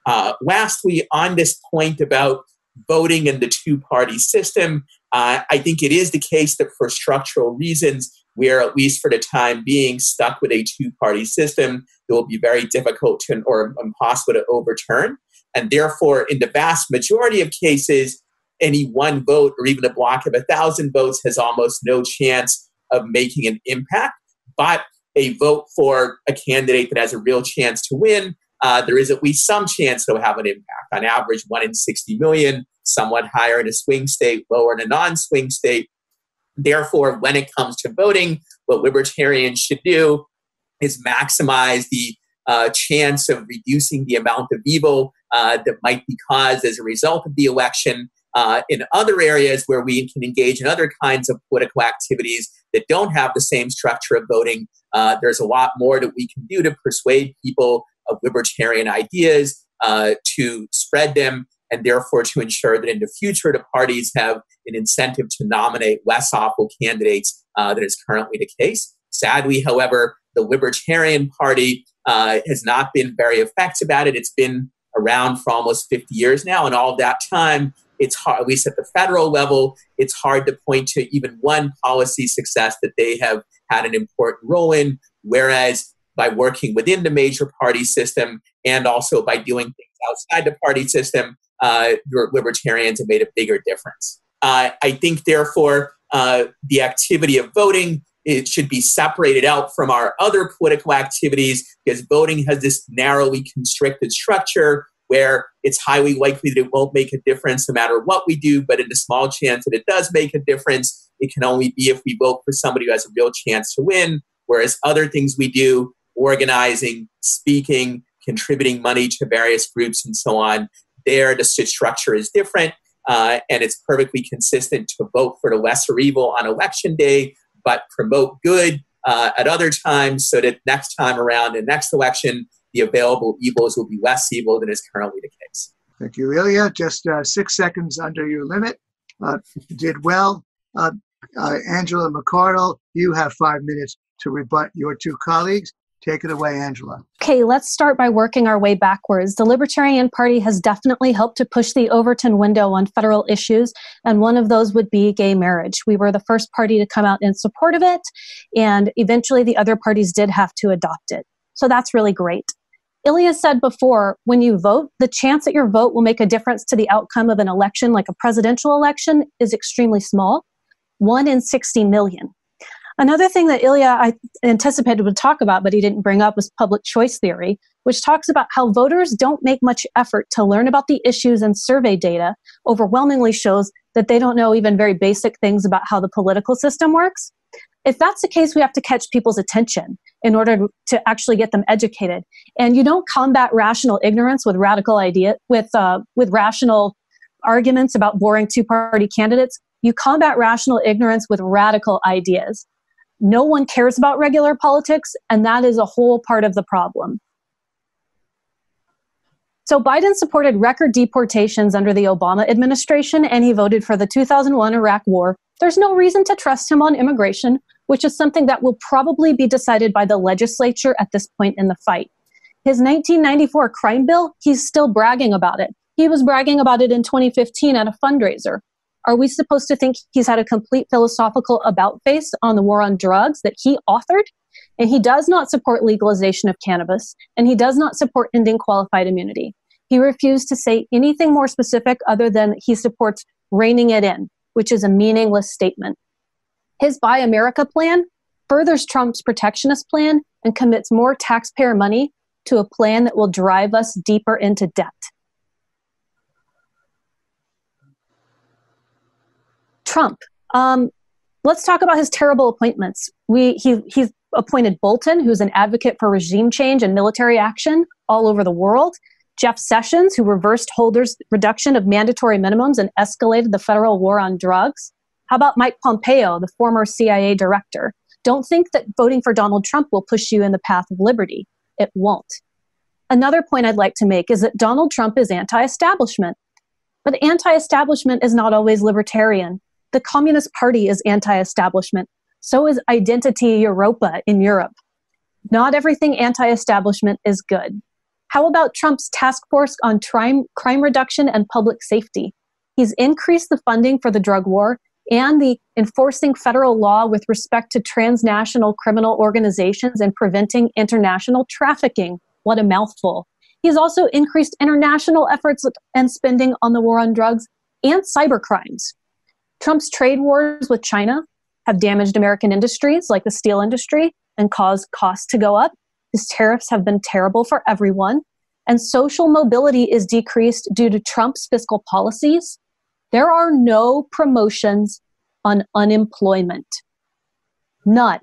Uh, lastly, on this point about voting in the two party system, I think it is the case that for structural reasons, we are, at least for the time being, stuck with a two party system that will be very difficult to, or impossible to overturn. And therefore, in the vast majority of cases, any one vote or even a block of a thousand votes has almost no chance of making an impact. But a vote for a candidate that has a real chance to win, uh, there is at least some chance it'll have an impact. On average, one in 60 million, somewhat higher in a swing state, lower in a non swing state. Therefore, when it comes to voting, what libertarians should do is maximize the uh, chance of reducing the amount of evil uh, that might be caused as a result of the election uh, in other areas where we can engage in other kinds of political activities that don't have the same structure of voting. Uh, there's a lot more that we can do to persuade people of libertarian ideas, uh, to spread them, and therefore to ensure that in the future the parties have an incentive to nominate less awful candidates uh, than is currently the case. Sadly, however, the Libertarian Party uh, has not been very effective at it. It's been around for almost 50 years now, and all that time, it's hard, at least at the federal level, it's hard to point to even one policy success that they have had an important role in. Whereas by working within the major party system and also by doing things outside the party system, uh, libertarians have made a bigger difference. Uh, I think, therefore, uh, the activity of voting it should be separated out from our other political activities because voting has this narrowly constricted structure where it's highly likely that it won't make a difference no matter what we do, but in a small chance that it does make a difference, it can only be if we vote for somebody who has a real chance to win. Whereas other things we do, organizing, speaking, contributing money to various groups, and so on, there the structure is different. uh, and it's perfectly consistent to vote for the lesser evil on election day, but promote good uh, at other times so that next time around in next election, the available evils will be less evil than is currently the case. Thank you, Ilya. Just uh, six seconds under your limit. Uh, did well. Uh, uh, Angela McArdle you have five minutes to rebut your two colleagues. Take it away, Angela. Okay, let's start by working our way backwards. The Libertarian Party has definitely helped to push the Overton window on federal issues, and one of those would be gay marriage. We were the first party to come out in support of it, and eventually the other parties did have to adopt it. So that's really great. Ilya said before, when you vote, the chance that your vote will make a difference to the outcome of an election, like a presidential election, is extremely small. One in 60 million. Another thing that Ilya I anticipated would talk about, but he didn't bring up, was public choice theory, which talks about how voters don't make much effort to learn about the issues and survey data overwhelmingly shows that they don't know even very basic things about how the political system works. If that's the case, we have to catch people's attention in order to actually get them educated. And you don't combat rational ignorance with radical idea with uh, with rational arguments about boring two-party candidates. You combat rational ignorance with radical ideas. No one cares about regular politics, and that is a whole part of the problem. So Biden supported record deportations under the Obama administration, and he voted for the 2001 Iraq War. There's no reason to trust him on immigration, which is something that will probably be decided by the legislature at this point in the fight. His 1994 crime bill, he's still bragging about it. He was bragging about it in 2015 at a fundraiser. Are we supposed to think he's had a complete philosophical about face on the war on drugs that he authored? And he does not support legalization of cannabis, and he does not support ending qualified immunity. He refused to say anything more specific other than he supports reining it in, which is a meaningless statement. His Buy America plan furthers Trump's protectionist plan and commits more taxpayer money to a plan that will drive us deeper into debt. Trump. Um, let's talk about his terrible appointments. We he he's appointed Bolton, who's an advocate for regime change and military action all over the world. Jeff Sessions, who reversed Holder's reduction of mandatory minimums and escalated the federal war on drugs. How about Mike Pompeo, the former CIA director? Don't think that voting for Donald Trump will push you in the path of liberty. It won't. Another point I'd like to make is that Donald Trump is anti establishment. But anti establishment is not always libertarian. The Communist Party is anti establishment. So is Identity Europa in Europe. Not everything anti establishment is good. How about Trump's task force on crime, crime reduction and public safety? He's increased the funding for the drug war and the enforcing federal law with respect to transnational criminal organizations and preventing international trafficking. What a mouthful. He's also increased international efforts and spending on the war on drugs and cyber crimes. Trump's trade wars with China have damaged American industries like the steel industry and caused costs to go up. His tariffs have been terrible for everyone. And social mobility is decreased due to Trump's fiscal policies. There are no promotions on unemployment. None.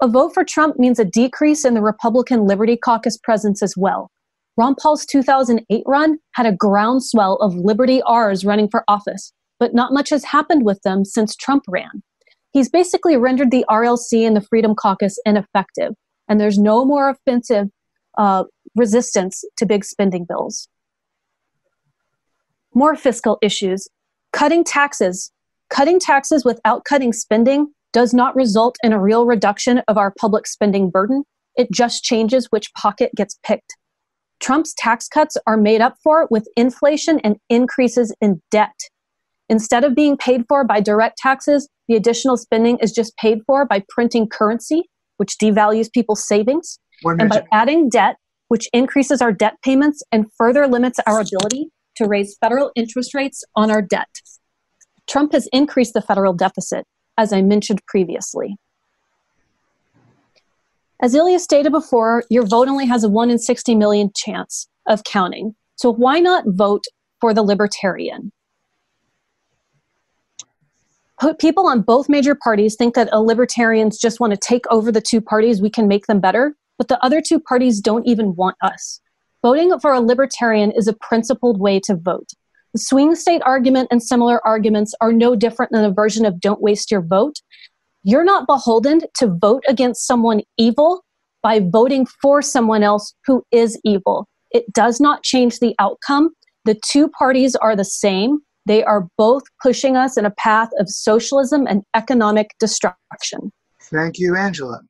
A vote for Trump means a decrease in the Republican Liberty Caucus presence as well. Ron Paul's 2008 run had a groundswell of Liberty R's running for office, but not much has happened with them since Trump ran. He's basically rendered the RLC and the Freedom Caucus ineffective, and there's no more offensive uh, resistance to big spending bills. More fiscal issues. Cutting taxes. Cutting taxes without cutting spending does not result in a real reduction of our public spending burden. It just changes which pocket gets picked. Trump's tax cuts are made up for with inflation and increases in debt. Instead of being paid for by direct taxes, the additional spending is just paid for by printing currency, which devalues people's savings, and by adding debt, which increases our debt payments and further limits our ability to raise federal interest rates on our debt. Trump has increased the federal deficit, as I mentioned previously. As Ilya stated before, your vote only has a 1 in 60 million chance of counting. So why not vote for the Libertarian? People on both major parties think that libertarians just want to take over the two parties, we can make them better, but the other two parties don't even want us. Voting for a libertarian is a principled way to vote. The swing state argument and similar arguments are no different than a version of don't waste your vote. You're not beholden to vote against someone evil by voting for someone else who is evil. It does not change the outcome. The two parties are the same. They are both pushing us in a path of socialism and economic destruction. Thank you, Angela.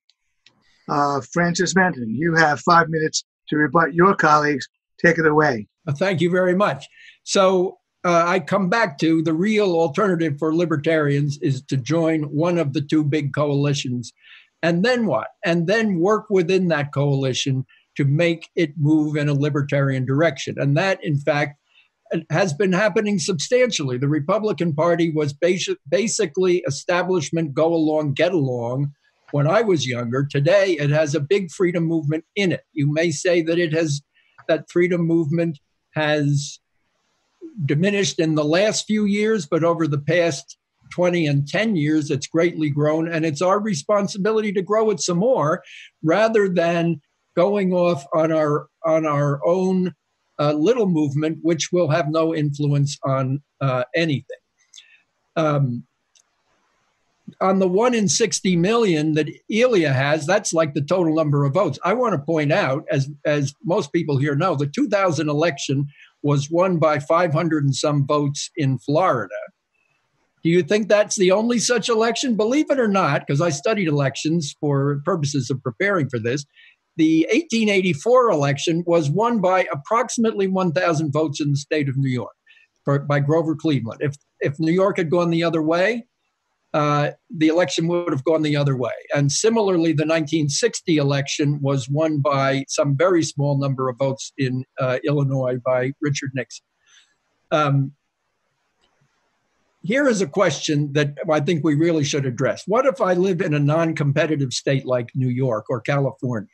Uh, Francis Menton, you have five minutes to rebut your colleagues. Take it away. Uh, thank you very much. So uh, I come back to the real alternative for libertarians is to join one of the two big coalitions. And then what? And then work within that coalition to make it move in a libertarian direction. And that, in fact, has been happening substantially. The Republican Party was basi- basically establishment go along, get along when I was younger. Today, it has a big freedom movement in it. You may say that it has that freedom movement has diminished in the last few years, but over the past 20 and 10 years, it's greatly grown. And it's our responsibility to grow it some more rather than going off on our on our own uh, little movement, which will have no influence on uh, anything. Um, on the one in 60 million that Ilya has, that's like the total number of votes. I want to point out, as, as most people here know, the 2000 election was won by 500 and some votes in Florida. Do you think that's the only such election? Believe it or not, because I studied elections for purposes of preparing for this, the 1884 election was won by approximately 1,000 votes in the state of New York for, by Grover Cleveland. If, if New York had gone the other way, uh, the election would have gone the other way. And similarly, the 1960 election was won by some very small number of votes in uh, Illinois by Richard Nixon. Um, here is a question that I think we really should address. What if I live in a non competitive state like New York or California?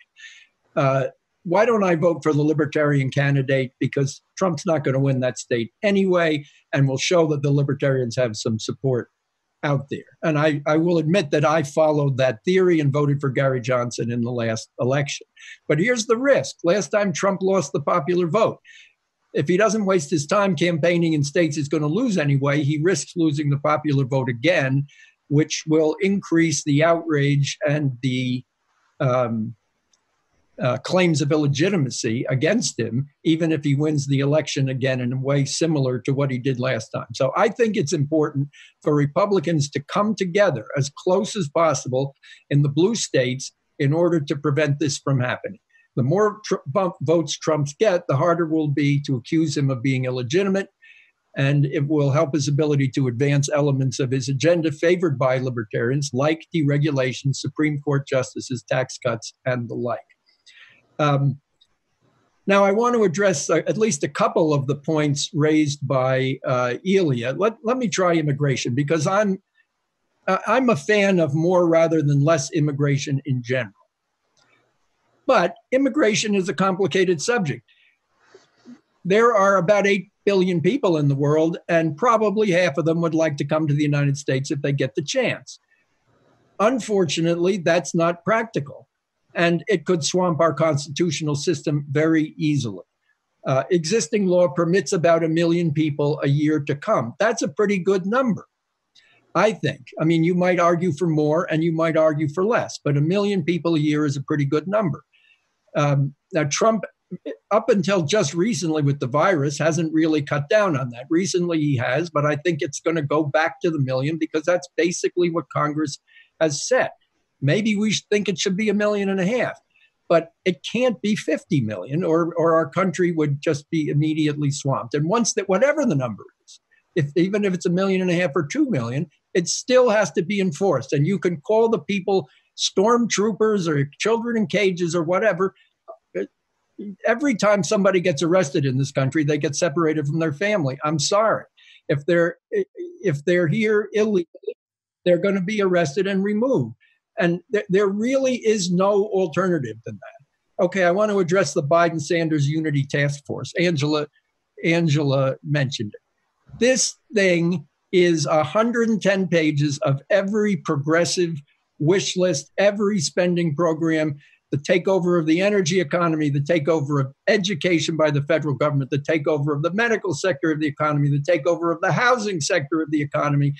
Uh, why don't I vote for the Libertarian candidate? Because Trump's not going to win that state anyway, and will show that the Libertarians have some support out there. And I, I will admit that I followed that theory and voted for Gary Johnson in the last election. But here's the risk last time Trump lost the popular vote. If he doesn't waste his time campaigning in states he's going to lose anyway, he risks losing the popular vote again, which will increase the outrage and the um, uh, claims of illegitimacy against him, even if he wins the election again in a way similar to what he did last time. So I think it's important for Republicans to come together as close as possible in the blue states in order to prevent this from happening. The more tr- votes Trump gets, the harder it will be to accuse him of being illegitimate, and it will help his ability to advance elements of his agenda favored by libertarians, like deregulation, Supreme Court justices, tax cuts, and the like. Um, now, I want to address uh, at least a couple of the points raised by uh, Ilya. Let, let me try immigration because I'm uh, I'm a fan of more rather than less immigration in general. But immigration is a complicated subject. There are about 8 billion people in the world, and probably half of them would like to come to the United States if they get the chance. Unfortunately, that's not practical and it could swamp our constitutional system very easily. Uh, existing law permits about a million people a year to come. That's a pretty good number, I think. I mean, you might argue for more and you might argue for less, but a million people a year is a pretty good number. Um, now, Trump, up until just recently with the virus, hasn't really cut down on that. Recently, he has, but I think it's going to go back to the million because that's basically what Congress has set. Maybe we think it should be a million and a half, but it can't be 50 million or, or our country would just be immediately swamped. And once that, whatever the number is, if even if it's a million and a half or two million, it still has to be enforced. And you can call the people stormtroopers or children in cages or whatever. Every time somebody gets arrested in this country, they get separated from their family. I'm sorry. If they're if they're here illegally, they're going to be arrested and removed. And th- there really is no alternative than that. Okay, I want to address the Biden Sanders Unity Task Force. Angela, Angela mentioned it. This thing is 110 pages of every progressive wish list, every spending program the takeover of the energy economy, the takeover of education by the federal government, the takeover of the medical sector of the economy, the takeover of the housing sector of the economy.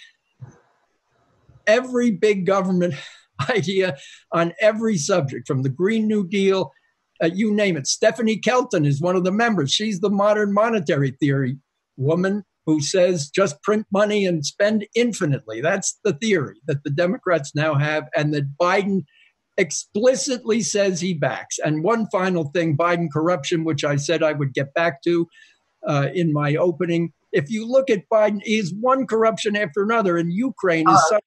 Every big government idea on every subject, from the Green New Deal, uh, you name it. Stephanie Kelton is one of the members. She's the modern monetary theory woman who says just print money and spend infinitely. That's the theory that the Democrats now have, and that Biden explicitly says he backs. And one final thing Biden corruption, which I said I would get back to uh, in my opening. If you look at Biden, he's one corruption after another, and Ukraine is uh,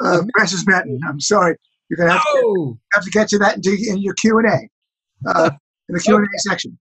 uh, Francis Menton, I'm sorry, you're going to have, to, have to get to that in your Q and A, uh, in the Q and A section.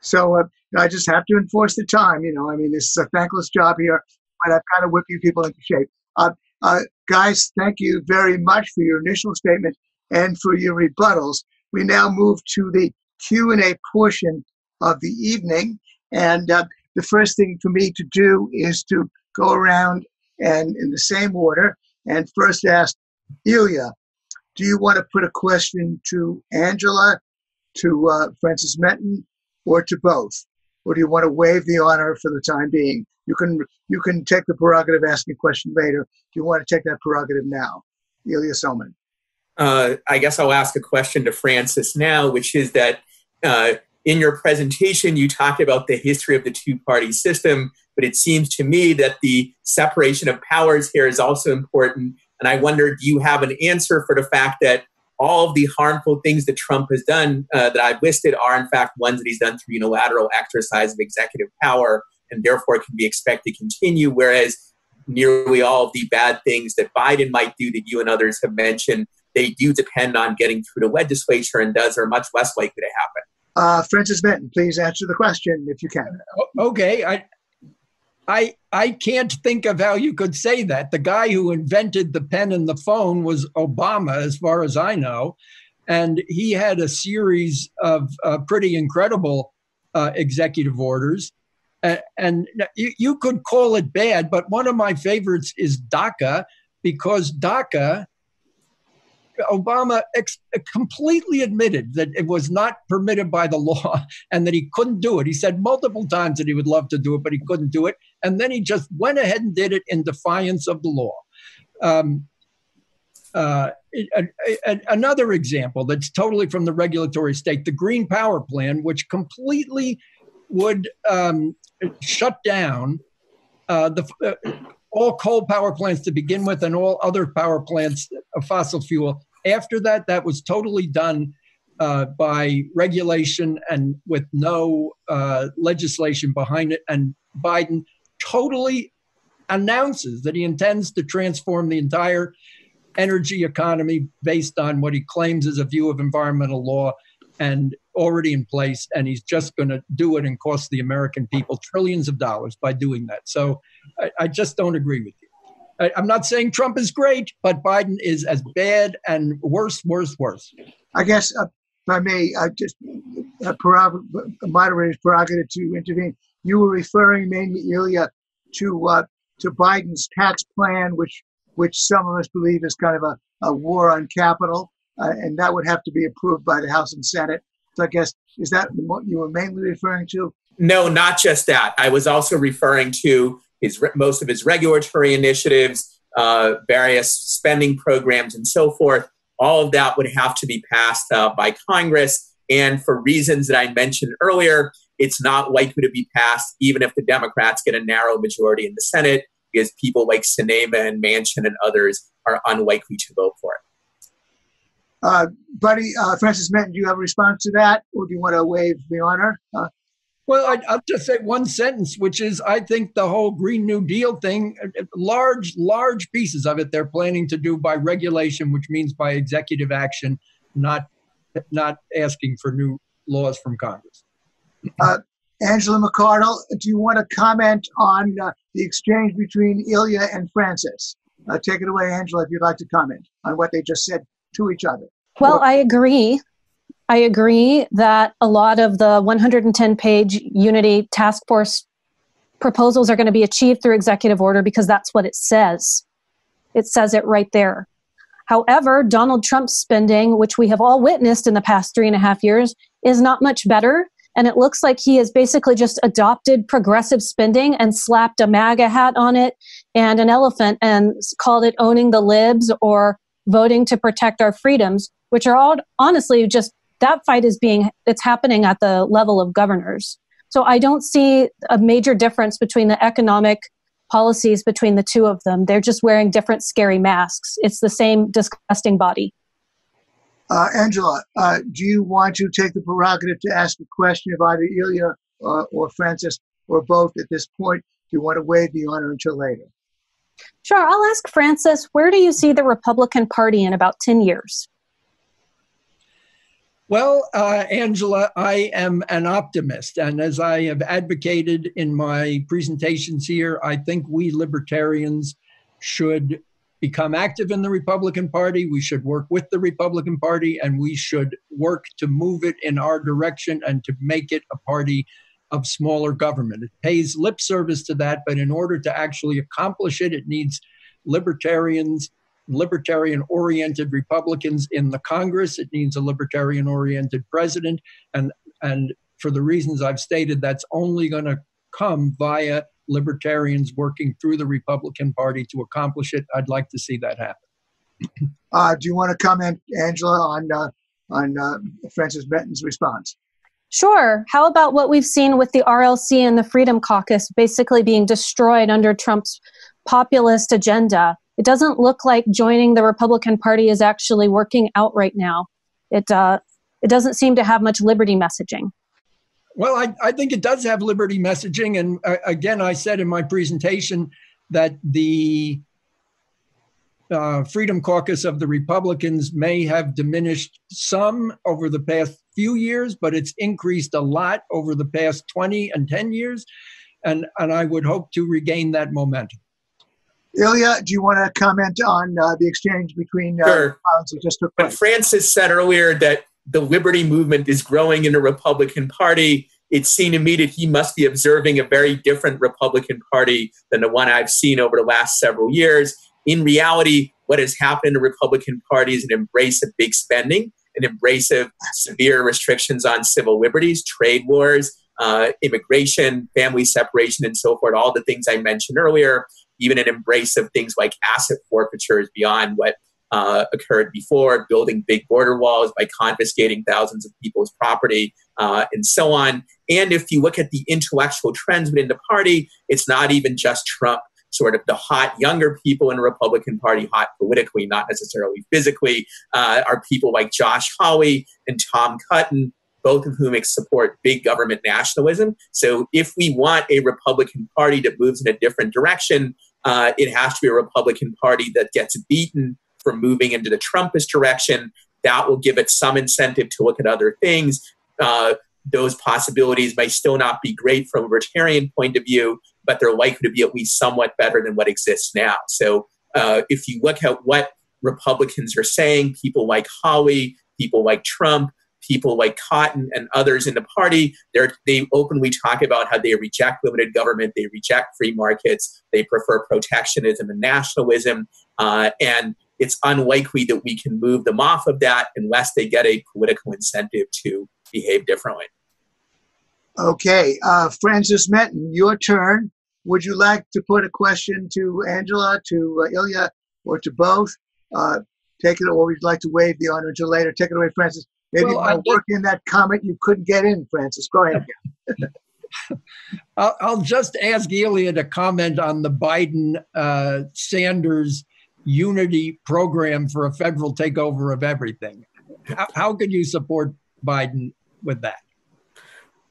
So uh, I just have to enforce the time. You know, I mean, this is a thankless job here, but I've got to whip you people into shape. Uh, uh, guys, thank you very much for your initial statement and for your rebuttals. We now move to the Q and A portion of the evening, and uh, the first thing for me to do is to go around and in the same order and first ask Ilya, do you want to put a question to Angela, to uh, Francis Menton, or to both? Or do you want to waive the honor for the time being? You can you can take the prerogative asking a question later. Do you want to take that prerogative now? Ilya Somin. Uh, I guess I'll ask a question to Francis now, which is that uh, in your presentation, you talked about the history of the two party system, but it seems to me that the separation of powers here is also important. And I wonder, do you have an answer for the fact that all of the harmful things that Trump has done uh, that I've listed are, in fact, ones that he's done through unilateral exercise of executive power and therefore can be expected to continue. Whereas nearly all of the bad things that Biden might do that you and others have mentioned, they do depend on getting through the legislature and does are much less likely to happen. Uh, Francis Menton, please answer the question if you can. Okay, I, I, I can't think of how you could say that. The guy who invented the pen and the phone was Obama, as far as I know, and he had a series of uh, pretty incredible uh, executive orders. Uh, and you, you could call it bad, but one of my favorites is DACA because DACA Obama ex- completely admitted that it was not permitted by the law and that he couldn't do it. He said multiple times that he would love to do it, but he couldn't do it. And then he just went ahead and did it in defiance of the law. Um, uh, another example that's totally from the regulatory state the Green Power Plan, which completely would um, shut down uh, the. Uh, all coal power plants to begin with and all other power plants of fossil fuel after that, that was totally done uh, by regulation and with no uh, legislation behind it. And Biden totally announces that he intends to transform the entire energy economy based on what he claims is a view of environmental law and already in place. And he's just going to do it and cost the American people trillions of dollars by doing that. So I, I just don't agree with you. I, am not saying Trump is great, but Biden is as bad and worse, worse, worse. I guess, uh, if I may, I just uh, prerog- moderator's prerogative to intervene. You were referring mainly, Ilya, to uh, to Biden's tax plan, which which some of us believe is kind of a, a war on capital, uh, and that would have to be approved by the House and Senate. So I guess is that what you were mainly referring to? No, not just that. I was also referring to his most of his regulatory initiatives, uh, various spending programs, and so forth. All of that would have to be passed uh, by Congress. And for reasons that I mentioned earlier, it's not likely to be passed, even if the Democrats get a narrow majority in the Senate, because people like Sinema and Manchin and others are unlikely to vote for it. Uh, buddy, uh, Francis Menton, do you have a response to that, or do you want to waive the honor? Uh, well, I, will just say one sentence, which is I think the whole Green New Deal thing, large, large pieces of it, they're planning to do by regulation, which means by executive action, not not asking for new laws from Congress. Uh, Angela McArdle, do you want to comment on uh, the exchange between Ilya and Francis? Uh, take it away, Angela, if you'd like to comment on what they just said to each other. Well, I agree I agree that a lot of the 110 page Unity task force proposals are going to be achieved through executive order because that's what it says. It says it right there. However, Donald Trump's spending, which we have all witnessed in the past three and a half years, is not much better. And it looks like he has basically just adopted progressive spending and slapped a MAGA hat on it and an elephant and called it owning the libs or voting to protect our freedoms, which are all honestly just that fight is being, it's happening at the level of governors. So I don't see a major difference between the economic policies between the two of them. They're just wearing different scary masks. It's the same disgusting body. Uh, Angela, uh, do you want to take the prerogative to ask a question of either Ilya uh, or Francis or both at this point? Do you want to waive the honor until later? Sure. I'll ask Francis, where do you see the Republican Party in about 10 years? Well, uh, Angela, I am an optimist. And as I have advocated in my presentations here, I think we libertarians should become active in the Republican Party. We should work with the Republican Party and we should work to move it in our direction and to make it a party of smaller government. It pays lip service to that, but in order to actually accomplish it, it needs libertarians libertarian oriented Republicans in the Congress. It needs a libertarian oriented president. And, and for the reasons I've stated, that's only going to come via libertarians working through the Republican Party to accomplish it. I'd like to see that happen. Uh, do you want to comment, Angela, on uh, on uh, Francis Menton's response? Sure. How about what we've seen with the RLC and the Freedom Caucus basically being destroyed under Trump's populist agenda? It doesn't look like joining the Republican Party is actually working out right now. It uh, it doesn't seem to have much liberty messaging. Well, I, I think it does have liberty messaging, and uh, again, I said in my presentation that the uh, Freedom Caucus of the Republicans may have diminished some over the past few years, but it's increased a lot over the past 20 and 10 years. And, and I would hope to regain that momentum. Ilya, do you want to comment on uh, the exchange between uh, sure. just took place? Francis said earlier that the liberty movement is growing in the Republican Party. It seemed to me that he must be observing a very different Republican Party than the one I've seen over the last several years. In reality, what has happened in the Republican Party is an embrace of big spending, an embrace of severe restrictions on civil liberties, trade wars, uh, immigration, family separation, and so forth, all the things I mentioned earlier even an embrace of things like asset forfeitures beyond what uh, occurred before, building big border walls by confiscating thousands of people's property, uh, and so on. And if you look at the intellectual trends within the party, it's not even just Trump. Sort of the hot younger people in the Republican Party, hot politically, not necessarily physically, uh, are people like Josh Hawley and Tom Cotton, both of whom support big government nationalism. So if we want a Republican Party that moves in a different direction, uh, it has to be a Republican Party that gets beaten for moving into the Trumpist direction. That will give it some incentive to look at other things. Uh, those possibilities may still not be great from a libertarian point of view, but they're likely to be at least somewhat better than what exists now. So uh, if you look at what Republicans are saying, people like Hawley, people like Trump, people like Cotton and others in the party, they openly talk about how they reject limited government, they reject free markets, they prefer protectionism and nationalism, uh, and it's unlikely that we can move them off of that unless they get a political incentive to behave differently. Okay, uh, Francis Menton, your turn. Would you like to put a question to Angela, to uh, Ilya, or to both? Uh, take it, or would you like to waive the honor until later? Take it away, Francis. Maybe well, by working in that comment, you couldn't get in, Francis. Go ahead. I'll, I'll, just ask Ilya to comment on the Biden uh, Sanders unity program for a federal takeover of everything. How, how could you support Biden with that?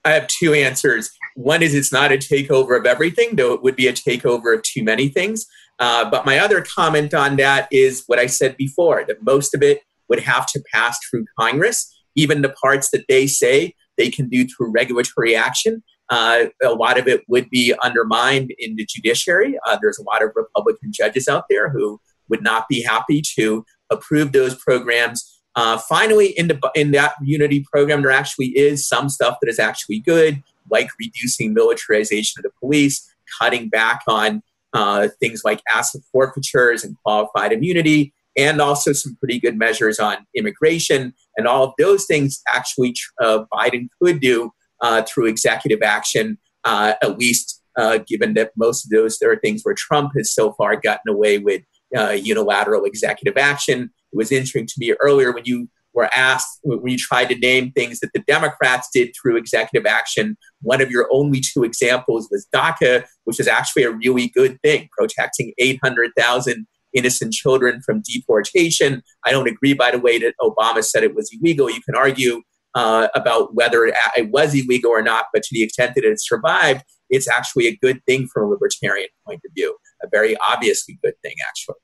I have two answers. One is it's not a takeover of everything, though it would be a takeover of too many things. Uh, but my other comment on that is what I said before that most of it would have to pass through Congress. Even the parts that they say they can do through regulatory action, uh, a lot of it would be undermined in the judiciary. Uh, there's a lot of Republican judges out there who would not be happy to approve those programs. Uh, finally, in, the, in that unity program, there actually is some stuff that is actually good, like reducing militarization of the police, cutting back on uh, things like asset forfeitures and qualified immunity, and also some pretty good measures on immigration. And all of those things actually uh, Biden could do uh, through executive action, uh, at least uh, given that most of those there are things where Trump has so far gotten away with uh, unilateral executive action. It was interesting to me earlier when you were asked when you tried to name things that the Democrats did through executive action. One of your only two examples was DACA, which is actually a really good thing, protecting 800,000 innocent children from deportation. I don't agree, by the way, that Obama said it was illegal. You can argue uh, about whether it was illegal or not, but to the extent that it survived, it's actually a good thing from a libertarian point of view, a very obviously good thing, actually.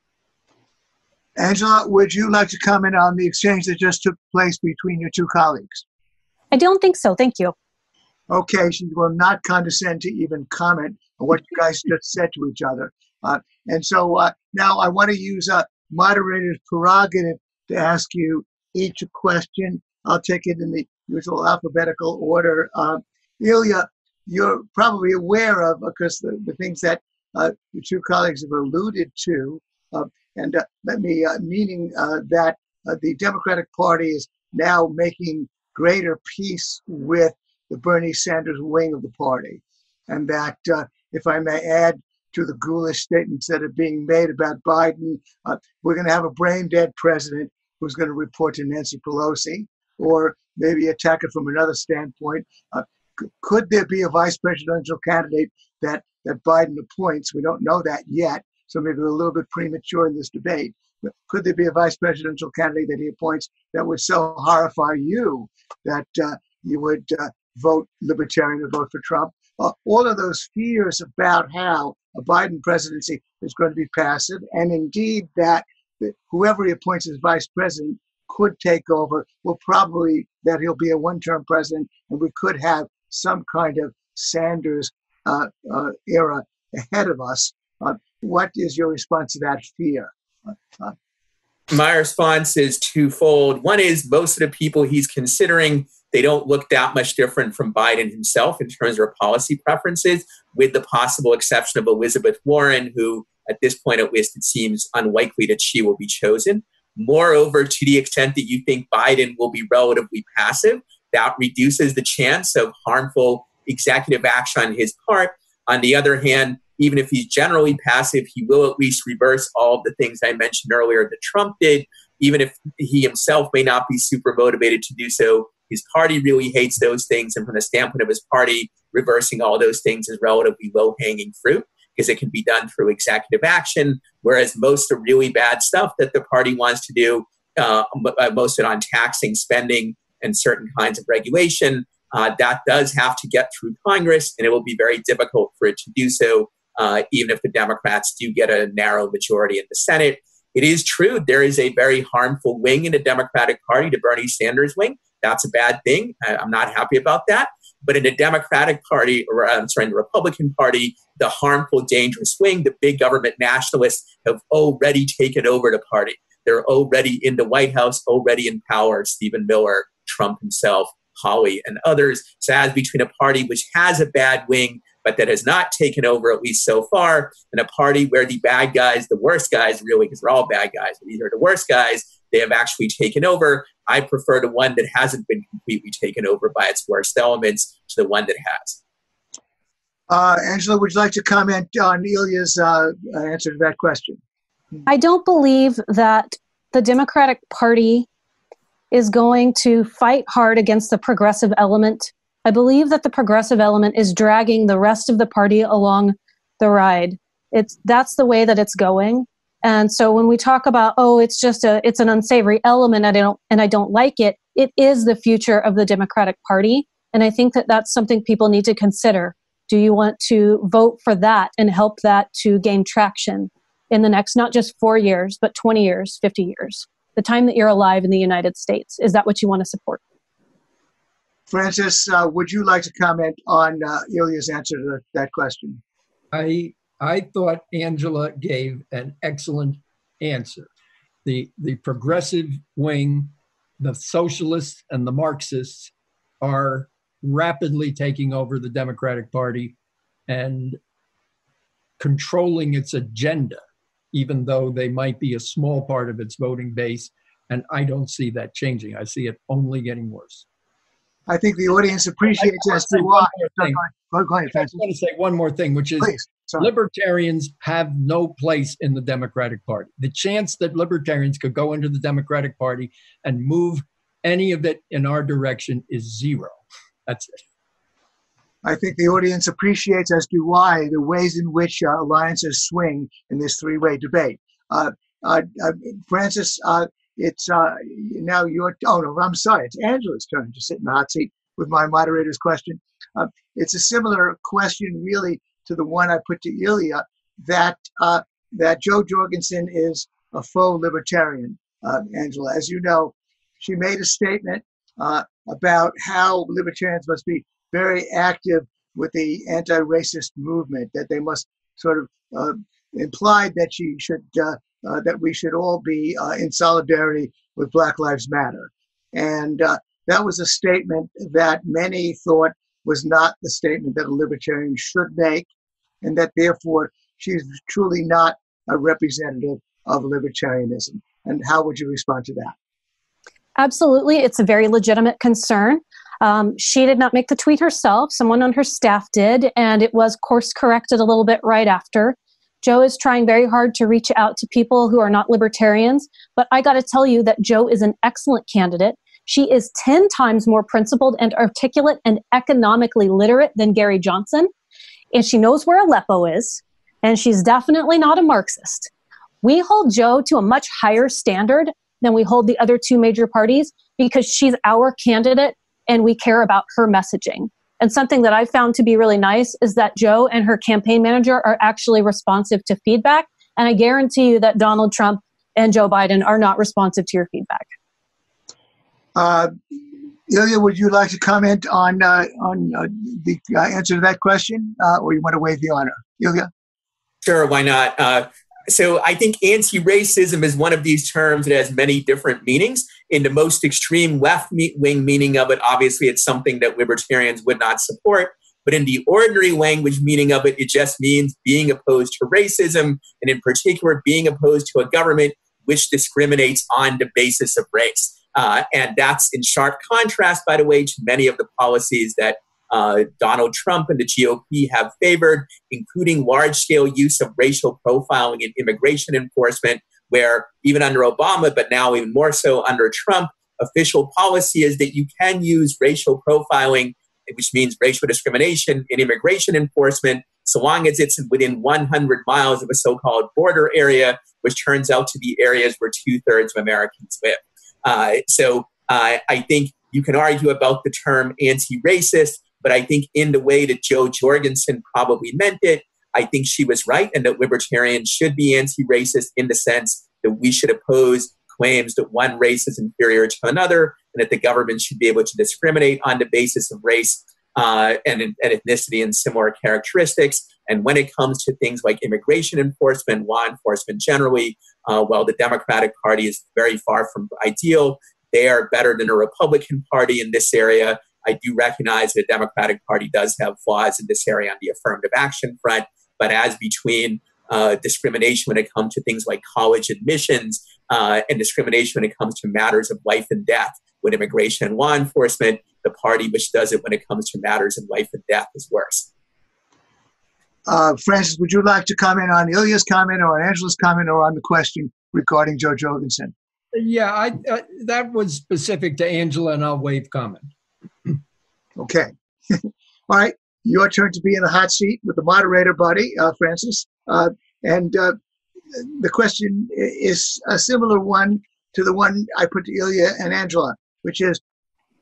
Angela, would you like to comment on the exchange that just took place between your two colleagues? I don't think so. Thank you. Okay, she will not condescend to even comment on what you guys just said to each other. Uh, and so uh, now I want to use a moderator's prerogative to ask you each a question. I'll take it in the usual alphabetical order. Uh, Ilya, you're probably aware of because the, the things that uh, your two colleagues have alluded to. Uh, and uh, let me, uh, meaning uh, that uh, the Democratic Party is now making greater peace with the Bernie Sanders wing of the party. And that, uh, if I may add to the ghoulish statements that are being made about Biden, we're going to have a brain dead president who's going to report to Nancy Pelosi, or maybe attack it from another standpoint. could there be a vice presidential candidate that, that Biden appoints? We don't know that yet so maybe a little bit premature in this debate. But could there be a vice presidential candidate that he appoints that would so horrify you that uh, you would uh, vote libertarian or vote for Trump? Uh, all of those fears about how a Biden presidency is going to be passive, and indeed that whoever he appoints as vice president could take over, will probably that he'll be a one-term president, and we could have some kind of Sanders uh, uh, era ahead of us. Uh, what is your response to that fear? My response is twofold. One is most of the people he's considering, they don't look that much different from Biden himself in terms of their policy preferences, with the possible exception of Elizabeth Warren, who at this point at least it seems unlikely that she will be chosen. Moreover, to the extent that you think Biden will be relatively passive, that reduces the chance of harmful executive action on his part. On the other hand, even if he's generally passive, he will at least reverse all of the things I mentioned earlier that Trump did, even if he himself may not be super motivated to do so. His party really hates those things. And from the standpoint of his party, reversing all those things is relatively low hanging fruit because it can be done through executive action. Whereas most of the really bad stuff that the party wants to do, uh, uh most of it on taxing, spending, and certain kinds of regulation, uh, that does have to get through Congress, and it will be very difficult for it to do so uh, even if the Democrats do get a narrow majority in the Senate. It is true there is a very harmful wing in the Democratic Party, the Bernie Sanders wing. That's a bad thing. I'm not happy about that. But in the Democratic Party, or uh, I'm sorry, in the Republican Party, the harmful, dangerous wing, the big government nationalists have already taken over the party. They're already in the White House, already in power. Stephen Miller, Trump himself, Hawley, and others. So as between a party which has a bad wing but that has not taken over, at least so far, in a party where the bad guys, the worst guys, really, because we're all bad guys, but these are the worst guys, they have actually taken over. I prefer the one that hasn't been completely taken over by its worst elements to the one that has. Uh, Angela, would you like to comment on Ilya's uh, answer to that question? I don't believe that the Democratic Party is going to fight hard against the progressive element I believe that the progressive element is dragging the rest of the party along the ride. It's that's the way that it's going. And so when we talk about oh it's just a it's an unsavory element I don't and I don't like it, it is the future of the Democratic Party and I think that that's something people need to consider. Do you want to vote for that and help that to gain traction in the next not just 4 years but 20 years, 50 years? The time that you're alive in the United States. Is that what you want to support? Francis, uh, would you like to comment on uh, Ilya's answer to that question? I I thought Angela gave an excellent answer. The the progressive wing, the socialists and the Marxists are rapidly taking over the Democratic Party and controlling its agenda. even though they might be a small part of its voting base. And I don't see that changing. I see it only getting worse. I think the audience appreciates as to why. Go ahead, I want to say one more thing, which is Please. Libertarians have no place in the Democratic Party. The chance that libertarians could go into the Democratic Party and move any of it in our direction is zero. That's it. I think the audience appreciates as to why the ways in which uh, alliances swing in this three-way debate. Uh, uh, uh Francis, uh, it's uh, now your. Oh no, I'm sorry. It's Angela's turn to sit in the hot seat with my moderator's question. it's a similar question, really, to the one I put to Ilya. That that Jo Jorgensen is a faux libertarian. Angela, as you know, she made a statement about how libertarians must be very active with the anti-racist movement. That they must sort of uh, implied that she should uh, uh, that we should all be uh, in solidarity with Black Lives Matter, and uh, that was a statement that many thought was not the statement that a libertarian should make, and that therefore she's truly not a representative of libertarianism. And how would you respond to that? Absolutely. It's a very legitimate concern. Um, she did not make the tweet herself, someone on her staff did, and it was course corrected a little bit right after. Jo is trying very hard to reach out to people who are not libertarians, but I got to tell you that Jo is an excellent candidate. She is 10 times more principled and articulate and economically literate than Gary Johnson, and she knows where Aleppo is, and she's definitely not a Marxist. We hold Jo to a much higher standard than we hold the other two major parties because she's our candidate and we care about her messaging. And something that I found to be really nice is that Jo and her campaign manager are actually responsive to feedback. And I guarantee you that Donald Trump and Joe Biden are not responsive to your feedback. Uh, Ilya, would you like to comment on uh, on uh, the uh, answer to that question, uh, or you want to waive the honor, Ilya? Sure, why not? Uh, so I think anti-racism is one of these terms that has many different meanings. In the most extreme left-wing meaning of it, obviously it's something that libertarians would not support. But in the ordinary language meaning of it, it just means being opposed to racism, and in particular, being opposed to a government which discriminates on the basis of race. Uh, and that's in sharp contrast, by the way, to many of the policies that uh, Donald Trump and the GOP have favored, including large scale use of racial profiling in immigration enforcement, where even under Obama, but now even more so under Trump, official policy is that you can use racial profiling, which means racial discrimination in immigration enforcement, so long as it's within 100 miles of a so called border area, which turns out to be areas where two thirds of Americans live. Uh, so uh, I think you can argue about the term anti racist, but I think in the way that Jo Jorgensen probably meant it, I think she was right, and that libertarians should be anti racist in the sense that we should oppose claims that one race is inferior to another, and that the government should be able to discriminate on the basis of race uh, and, and, ethnicity and similar characteristics. And when it comes to things like immigration enforcement, law enforcement generally, uh, while the Democratic Party is very far from ideal, they are better than a Republican Party in this area. I do recognize the Democratic Party does have flaws in this area on the affirmative action front, but as between uh, discrimination when it comes to things like college admissions uh, and discrimination when it comes to matters of life and death with immigration and law enforcement, the party which does it when it comes to matters of life and death is worse. Uh, Francis, would you like to comment on Ilya's comment or on Angela's comment or on the question regarding Jo Jorgensen? Yeah, I, uh, that was specific to Angela, and I'll waive comment. Okay. All right. Your turn to be in the hot seat with the moderator, buddy, uh, Francis. Uh, and uh, the question is a similar one to the one I put to Ilya and Angela, which is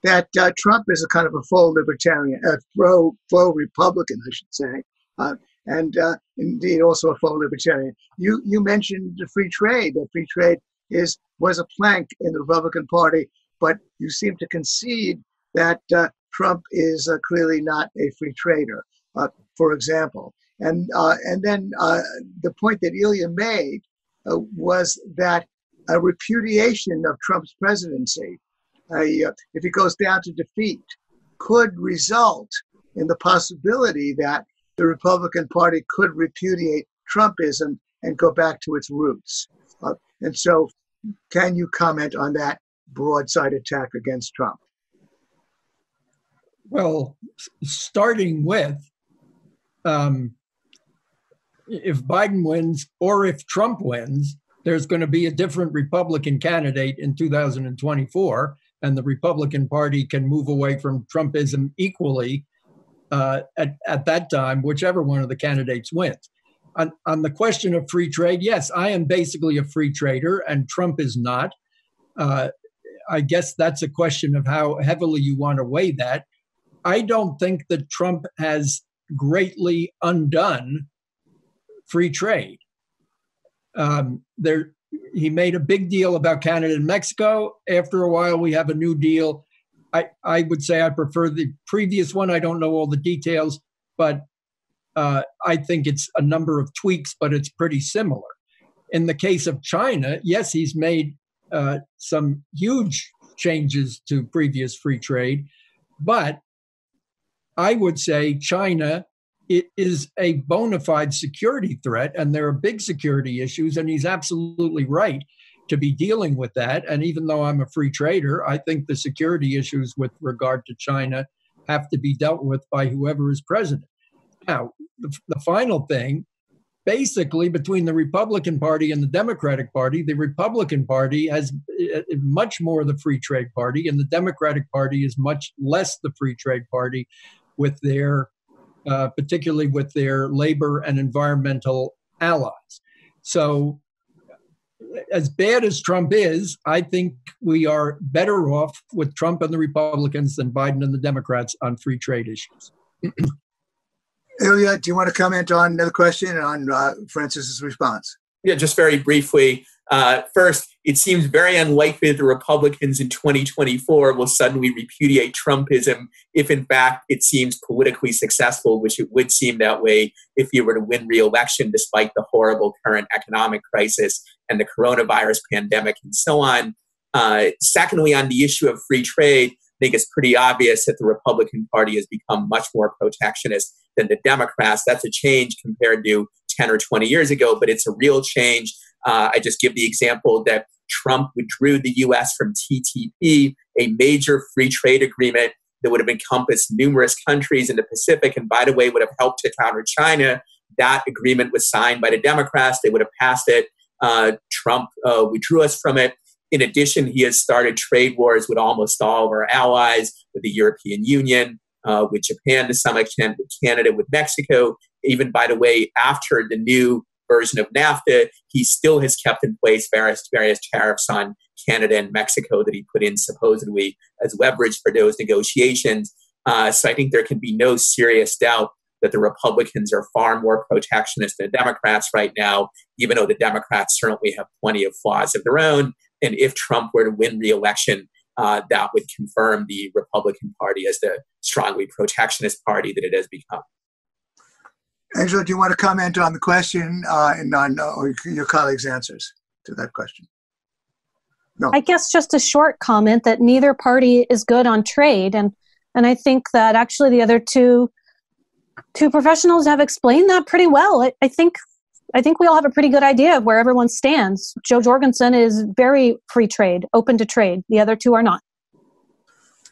that uh, Trump is a kind of a faux libertarian, a faux, faux Republican, I should say, uh, and uh, indeed also a faux libertarian. You you mentioned free trade. That free trade is was a plank in the Republican Party, but you seem to concede that uh, Trump is uh, clearly not a free trader, uh, for example. And, and then the point that Ilya made was that a repudiation of Trump's presidency, if it goes down to defeat, could result in the possibility that the Republican Party could repudiate Trumpism and go back to its roots. Uh, and so, can you comment on that broadside attack against Trump? Well, starting with, um, if Biden wins or if Trump wins, there's going to be a different Republican candidate in 2024, and the Republican Party can move away from Trumpism equally uh, at, at that time, whichever one of the candidates wins. On, on the question of free trade, yes, I am basically a free trader, and Trump is not. Uh, I guess that's a question of how heavily you want to weigh that. I don't think that Trump has greatly undone free trade. Um, there, he made a big deal about Canada and Mexico. After a while, we have a new deal. I, I would say I prefer the previous one. I don't know all the details, but uh, I think it's a number of tweaks, but it's pretty similar. In the case of China, yes, he's made uh, some huge changes to previous free trade, but I would say China it is a bona fide security threat, and there are big security issues, and he's absolutely right to be dealing with that. And even though I'm a free trader, I think the security issues with regard to China have to be dealt with by whoever is president. Now, the, the final thing basically between the Republican Party and the Democratic Party, the Republican Party has uh, much more the free trade party, and the Democratic Party is much less the free trade party with their, uh, particularly with their labor and environmental allies. So, as bad as Trump is, I think we are better off with Trump and the Republicans than Biden and the Democrats on free trade issues. Ilya, do you want to comment on the question and on uh, Francis's response? Yeah, just very briefly. Uh, first, it seems very unlikely that the Republicans in 2024 will suddenly repudiate Trumpism if, in fact, it seems politically successful, which it would seem that way if he were to win re election despite the horrible current economic crisis and the coronavirus pandemic and so on. Uh, secondly, on the issue of free trade, I think it's pretty obvious that the Republican Party has become much more protectionist than the Democrats. That's a change compared to 10 or 20 years ago, but it's a real change. Uh, I just give the example that Trump withdrew the US from TPP, a major free trade agreement that would have encompassed numerous countries in the Pacific and, by the way, would have helped to counter China. That agreement was signed by the Democrats. They would have passed it. Uh, Trump uh, withdrew us from it. In addition, he has started trade wars with almost all of our allies, with the European Union, uh, with Japan to some extent, with Canada, with Mexico. Even, by the way, after the new version of NAFTA, he still has kept in place various, various tariffs on Canada and Mexico that he put in supposedly as leverage for those negotiations. Uh, so I think there can be no serious doubt that the Republicans are far more protectionist than Democrats right now, even though the Democrats certainly have plenty of flaws of their own. And if Trump were to win re-election, uh, that would confirm the Republican Party as the strongly protectionist party that it has become. Angela, do you want to comment on the question uh, and on uh, your colleagues' answers to that question? No. I guess just a short comment that neither party is good on trade, and and I think that actually the other two two professionals have explained that pretty well. I, I think I think we all have a pretty good idea of where everyone stands. Jo Jorgensen is very free trade, open to trade. The other two are not.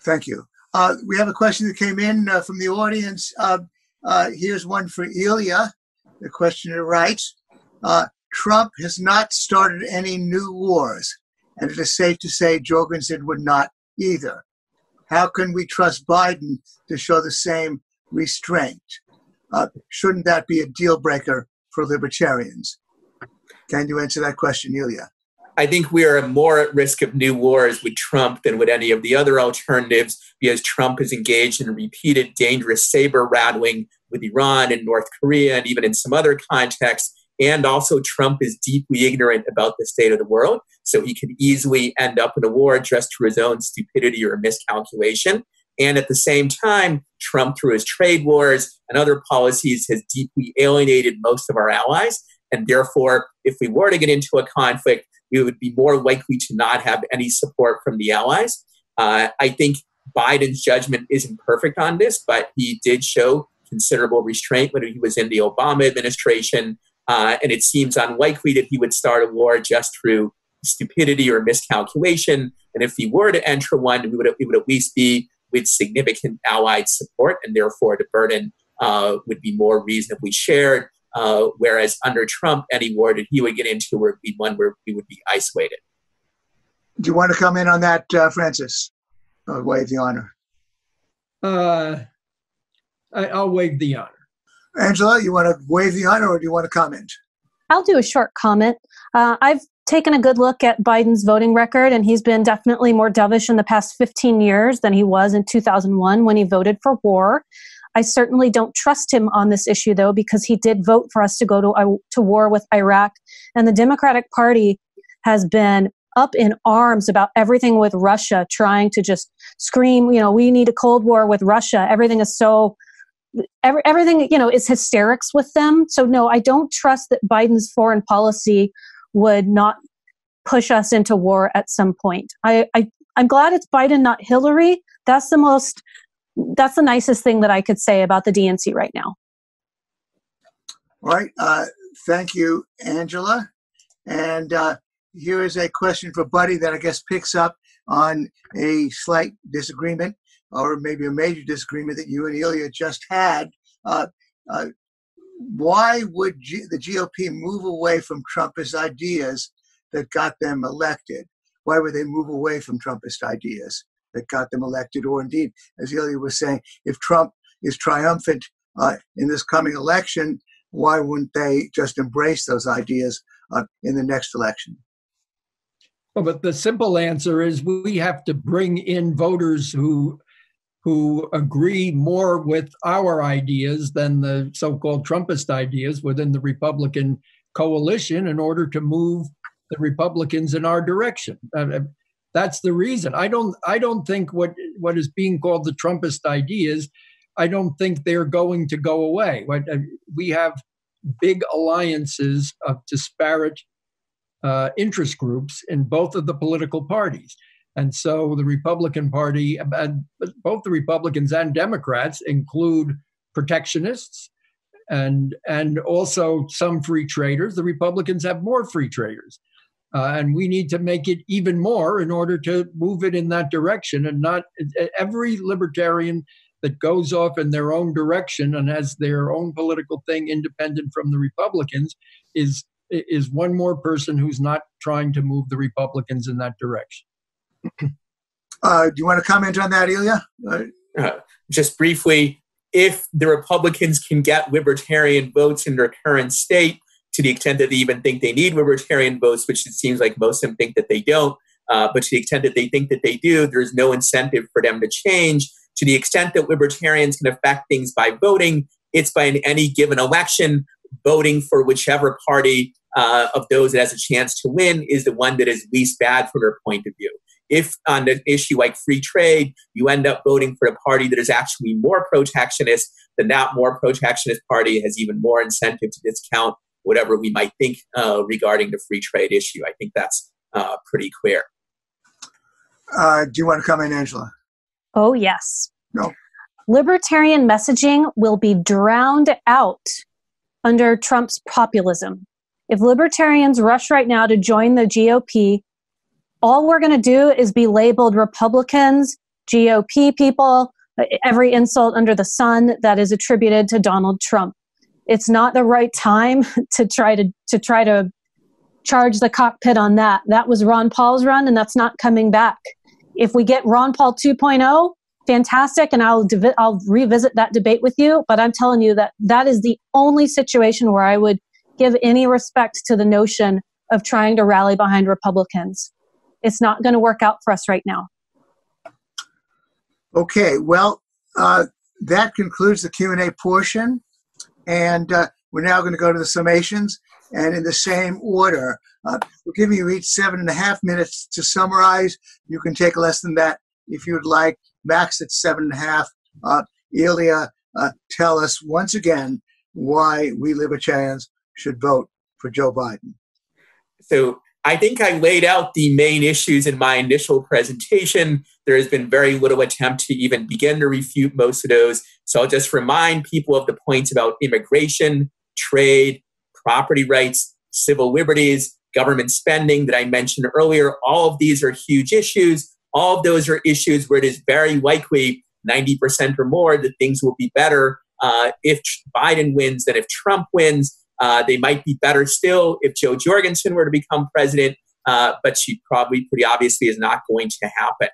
Thank you. Uh, we have a question that came in uh, from the audience. Uh, uh here's one for Ilya. The questioner writes uh, Trump has not started any new wars, and it is safe to say Jorgensen would not either. How can we trust Biden to show the same restraint? Uh, shouldn't that be a deal breaker for libertarians? Can you answer that question, Ilya? I think we are more at risk of new wars with Trump than with any of the other alternatives because Trump is engaged in repeated dangerous saber rattling with Iran and North Korea and even in some other contexts. And also, Trump is deeply ignorant about the state of the world. So he could easily end up in a war just through his own stupidity or miscalculation. And at the same time, Trump, through his trade wars and other policies, has deeply alienated most of our allies. And therefore, if we were to get into a conflict, we would be more likely to not have any support from the allies. Uh, I think Biden's judgment isn't perfect on this, but he did show considerable restraint when he was in the Obama administration. uh, and it seems unlikely that he would start a war just through stupidity or miscalculation. And if he were to enter one, we would, it would at least be with significant Allied support, and therefore the burden uh, would be more reasonably shared. Uh, whereas under Trump, any war that he would get into would be one where we would be isolated. Do you want to come in on that, uh, Francis? I'll waive the honor. Uh, I, will waive the honor. Angela, you want to waive the honor or do you want to comment? I'll do a short comment. Uh, I've taken a good look at Biden's voting record, and he's been definitely more dovish in the past 15 years than he was in 2001 when he voted for war. I certainly don't trust him on this issue, though, because he did vote for us to go to, uh, to war with Iraq. And the Democratic Party has been up in arms about everything with Russia, trying to just scream, you know, we need a Cold War with Russia. Everything is so, every, everything, you know, is hysterics with them. So, no, I don't trust that Biden's foreign policy would not push us into war at some point. I, I I'm glad it's Biden, not Hillary. That's the most, that's the nicest thing that I could say about the DNC right now. All right. Uh, thank you, Angela. And uh, here is a question for Buddy that I guess picks up on a slight disagreement or maybe a major disagreement that you and Ilya just had. Uh, uh, why would G- the GOP move away from Trumpist ideas that got them elected? Why would they move away from Trumpist ideas that got them elected? Or indeed, as Ilya was saying, if Trump is triumphant uh, in this coming election, why wouldn't they just embrace those ideas uh, in the next election? Well, but the simple answer is we have to bring in voters who who agree more with our ideas than the so-called Trumpist ideas within the Republican coalition in order to move the Republicans in our direction. Uh, that's the reason. I don't. I don't think what what is being called the Trumpist ideas. I don't think they're going to go away. Uh, we have big alliances of disparate uh, interest groups in both of the political parties. And so the Republican Party, and both the Republicans and Democrats include protectionists and and also some free traders. The Republicans have more free traders. Uh, and we need to make it even more in order to move it in that direction and not every libertarian that goes off in their own direction and has their own political thing independent from the Republicans is is one more person who's not trying to move the Republicans in that direction. Uh, do you want to comment on that, Ilya? Uh, uh, just briefly, if the Republicans can get libertarian votes in their current state, to the extent that they even think they need libertarian votes, which it seems like most of them think that they don't, uh, but to the extent that they think that they do, there's no incentive for them to change. To the extent that libertarians can affect things by voting, it's by in any given election voting for whichever party uh, of those that has a chance to win is the one that is least bad from their point of view. If on an issue like free trade, you end up voting for a party that is actually more protectionist, then that more protectionist party has even more incentive to discount whatever we might think uh, regarding the free trade issue. I think that's uh, pretty clear. Uh, do you want to come in, Angela? Oh, yes. No. Libertarian messaging will be drowned out under Trump's populism. If libertarians rush right now to join the GOP, all we're going to do is be labeled Republicans, GOP people, every insult under the sun that is attributed to Donald Trump. It's not the right time to try to to try to charge the cockpit on that. That was Ron Paul's run and that's not coming back. If we get Ron Paul 2.0, fantastic and I'll divi- I'll revisit that debate with you, but I'm telling you that that is the only situation where I would give any respect to the notion of trying to rally behind Republicans. It's not going to work out for us right now. Okay, well, uh, that concludes the Q&A portion. And uh, we're now going to go to the summations. And in the same order, uh, we're giving you each seven and a half minutes to summarize. You can take less than that if you'd like. Max at seven and a half. Uh, Ilya, uh, tell us once again why we libertarians should vote for Joe Biden? So I think I laid out the main issues in my initial presentation. There has been very little attempt to even begin to refute most of those. So I'll just remind people of the points about immigration, trade, property rights, civil liberties, government spending that I mentioned earlier. All of these are huge issues. All of those are issues where it is very likely 90% or more that things will be better uh, if Biden wins than if Trump wins. Uh, they might be better still if Jo Jorgensen were to become president, uh, but she probably pretty obviously is not going to happen.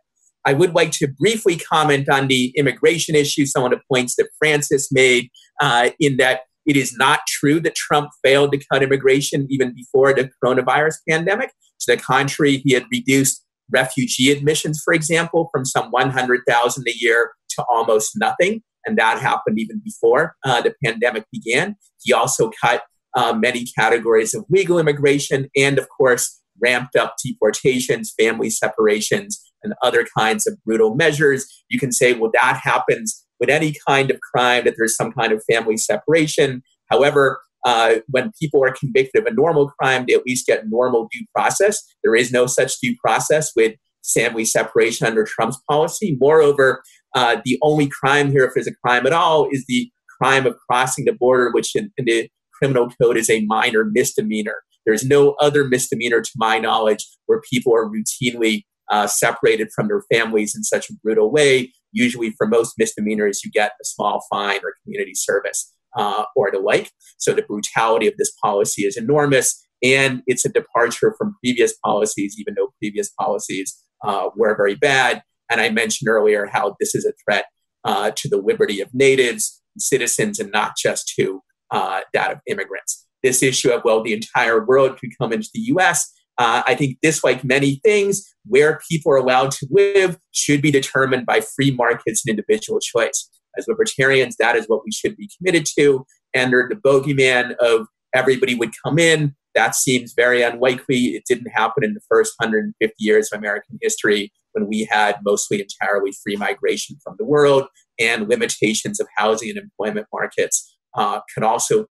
I would like to briefly comment on the immigration issue, some of the points that Francis made, uh, in that it is not true that Trump failed to cut immigration even before the coronavirus pandemic. To the contrary, he had reduced refugee admissions, for example, from some 100,000 a year to almost nothing. And that happened even before uh, the pandemic began. He also cut uh, many categories of legal immigration and, of course, ramped up deportations, family separations, and other kinds of brutal measures. You can say, well, that happens with any kind of crime, that there's some kind of family separation. However, uh, when people are convicted of a normal crime, they at least get normal due process. There is no such due process with family separation under Trump's policy. Moreover, uh, the only crime here, if there's a crime at all, is the crime of crossing the border, which in, in the criminal code is a minor misdemeanor. There's no other misdemeanor, to my knowledge, where people are routinely uh, separated from their families in such a brutal way. Usually, for most misdemeanors, you get a small fine or community service uh, or the like. So the brutality of this policy is enormous, and it's a departure from previous policies, even though previous policies uh, were very bad. And I mentioned earlier how this is a threat uh, to the liberty of natives, citizens, and not just to uh, that of immigrants. This issue of, well, the entire world could come into the US. Uh, I think this, like many things, where people are allowed to live should be determined by free markets and individual choice. As libertarians, that is what we should be committed to. And the bogeyman of everybody would come in, that seems very unlikely. It didn't happen in the first 150 years of American history when we had mostly entirely free migration from the world and limitations of housing and employment markets uh, can also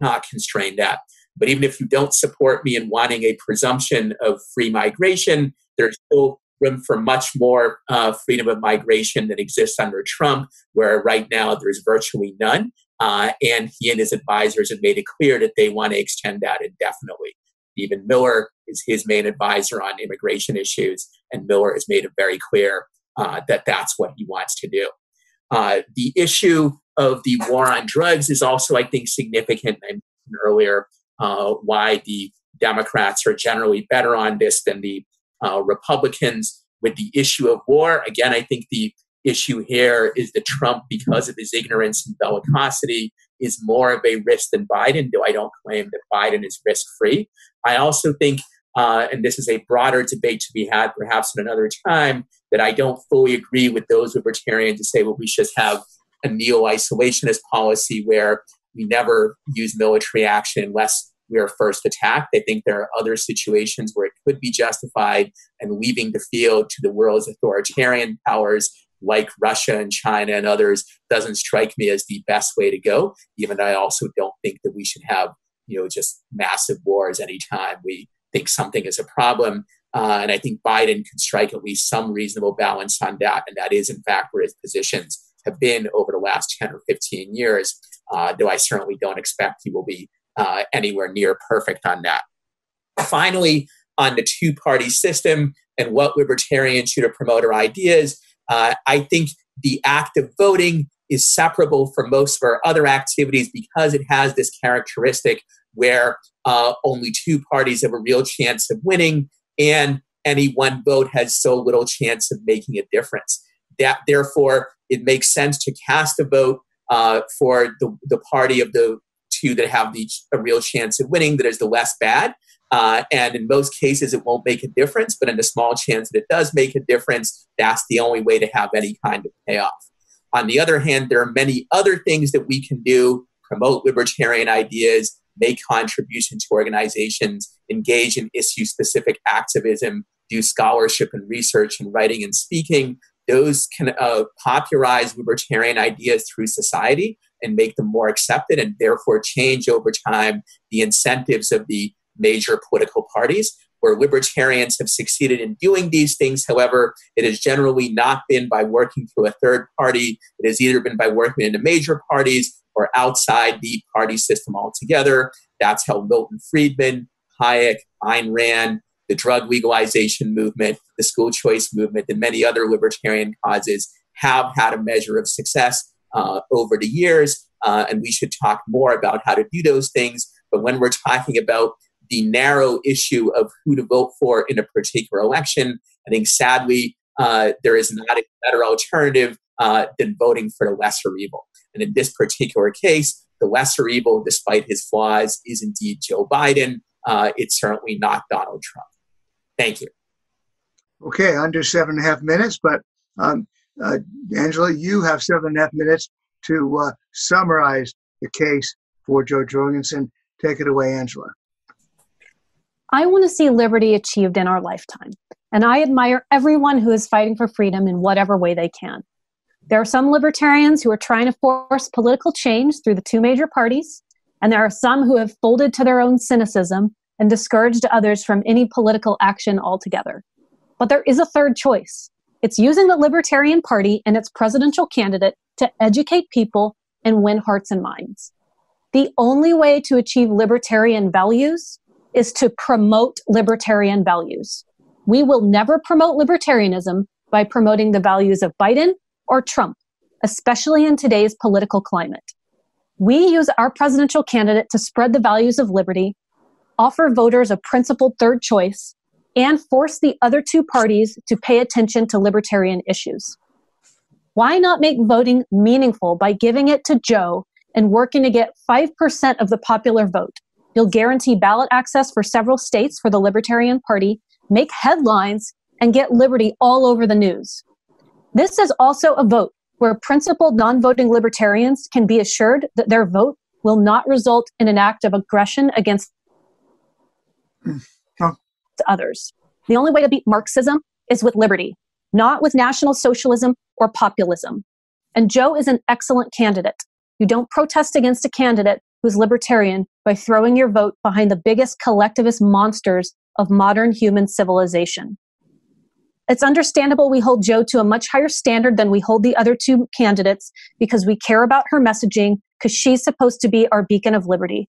uh, constrain that. But even if you don't support me in wanting a presumption of free migration, there's still room for much more uh, freedom of migration that exists under Trump, where right now there's virtually none. Uh, and he and his advisors have made it clear that they want to extend that indefinitely. Stephen Miller is his main advisor on immigration issues, and Miller has made it very clear uh, that that's what he wants to do. Uh, the issue of the war on drugs is also, I think, significant. I mentioned earlier uh, why the Democrats are generally better on this than the uh, Republicans with the issue of war. Again, I think the issue here is that Trump, because of his ignorance and bellicosity, is more of a risk than Biden, though I don't claim that Biden is risk free. I also think, uh, and this is a broader debate to be had perhaps at another time, that I don't fully agree with those libertarians to say, well, we should have a neo isolationist policy where we never use military action unless we are first attacked. They think there are other situations where it could be justified, and leaving the field to the world's authoritarian powers like Russia and China and others doesn't strike me as the best way to go. Even I also don't think that we should have, you know, just massive wars anytime we think something is a problem. Uh, and I think Biden can strike at least some reasonable balance on that. And that is, in fact, where his positions have been over the last 10 or 15 years, uh, though I certainly don't expect he will be uh, anywhere near perfect on that. Finally, on the two party system and what libertarians should promote our ideas, uh, I think the act of voting is separable from most of our other activities because it has this characteristic where uh, only two parties have a real chance of winning and any one vote has so little chance of making a difference. That therefore, it makes sense to cast a vote uh, for the, the party of the two that have the, a real chance of winning that is the less bad. Uh, and in most cases, it won't make a difference. But in the small chance that it does make a difference, that's the only way to have any kind of payoff. On the other hand, there are many other things that we can do promote libertarian ideas, make contributions to organizations, engage in issue specific activism, do scholarship and research and writing and speaking. Those can uh, popularize libertarian ideas through society and make them more accepted and therefore change over time the incentives of the major political parties. where libertarians have succeeded in doing these things. However, it has generally not been by working through a third party. It has either been by working in the major parties or outside the party system altogether. That's how Milton Friedman, Hayek, Ayn Rand, the drug legalization movement, the school choice movement, and many other libertarian causes have had a measure of success uh, over the years. Uh, and we should talk more about how to do those things. But when we're talking about the narrow issue of who to vote for in a particular election, I think sadly, uh, there is not a better alternative uh, than voting for the lesser evil. And in this particular case, the lesser evil, despite his flaws, is indeed Joe Biden. Uh, it's certainly not Donald Trump. Thank you. Okay, under seven and a half minutes, but um, uh, Angela, you have seven and a half minutes to uh, summarize the case for Jo Jorgensen. Take it away, Angela. I want to see liberty achieved in our lifetime, and I admire everyone who is fighting for freedom in whatever way they can. There are some libertarians who are trying to force political change through the two major parties, and there are some who have folded to their own cynicism and discouraged others from any political action altogether. But there is a third choice. It's using the Libertarian Party and its presidential candidate to educate people and win hearts and minds. The only way to achieve libertarian values is to promote libertarian values. We will never promote libertarianism by promoting the values of Biden or Trump, especially in today's political climate. We use our presidential candidate to spread the values of liberty offer voters a principled third choice, and force the other two parties to pay attention to libertarian issues. Why not make voting meaningful by giving it to Jo and working to get 5% of the popular vote? You'll guarantee ballot access for several states for the Libertarian Party, make headlines, and get liberty all over the news. This is also a vote where principled non voting libertarians can be assured that their vote will not result in an act of aggression against Hmm. to others. The only way to beat Marxism is with liberty, not with National Socialism or populism. And Jo is an excellent candidate. You don't protest against a candidate who's libertarian by throwing your vote behind the biggest collectivist monsters of modern human civilization. It's understandable we hold Jo to a much higher standard than we hold the other two candidates because we care about her messaging because she's supposed to be our beacon of liberty.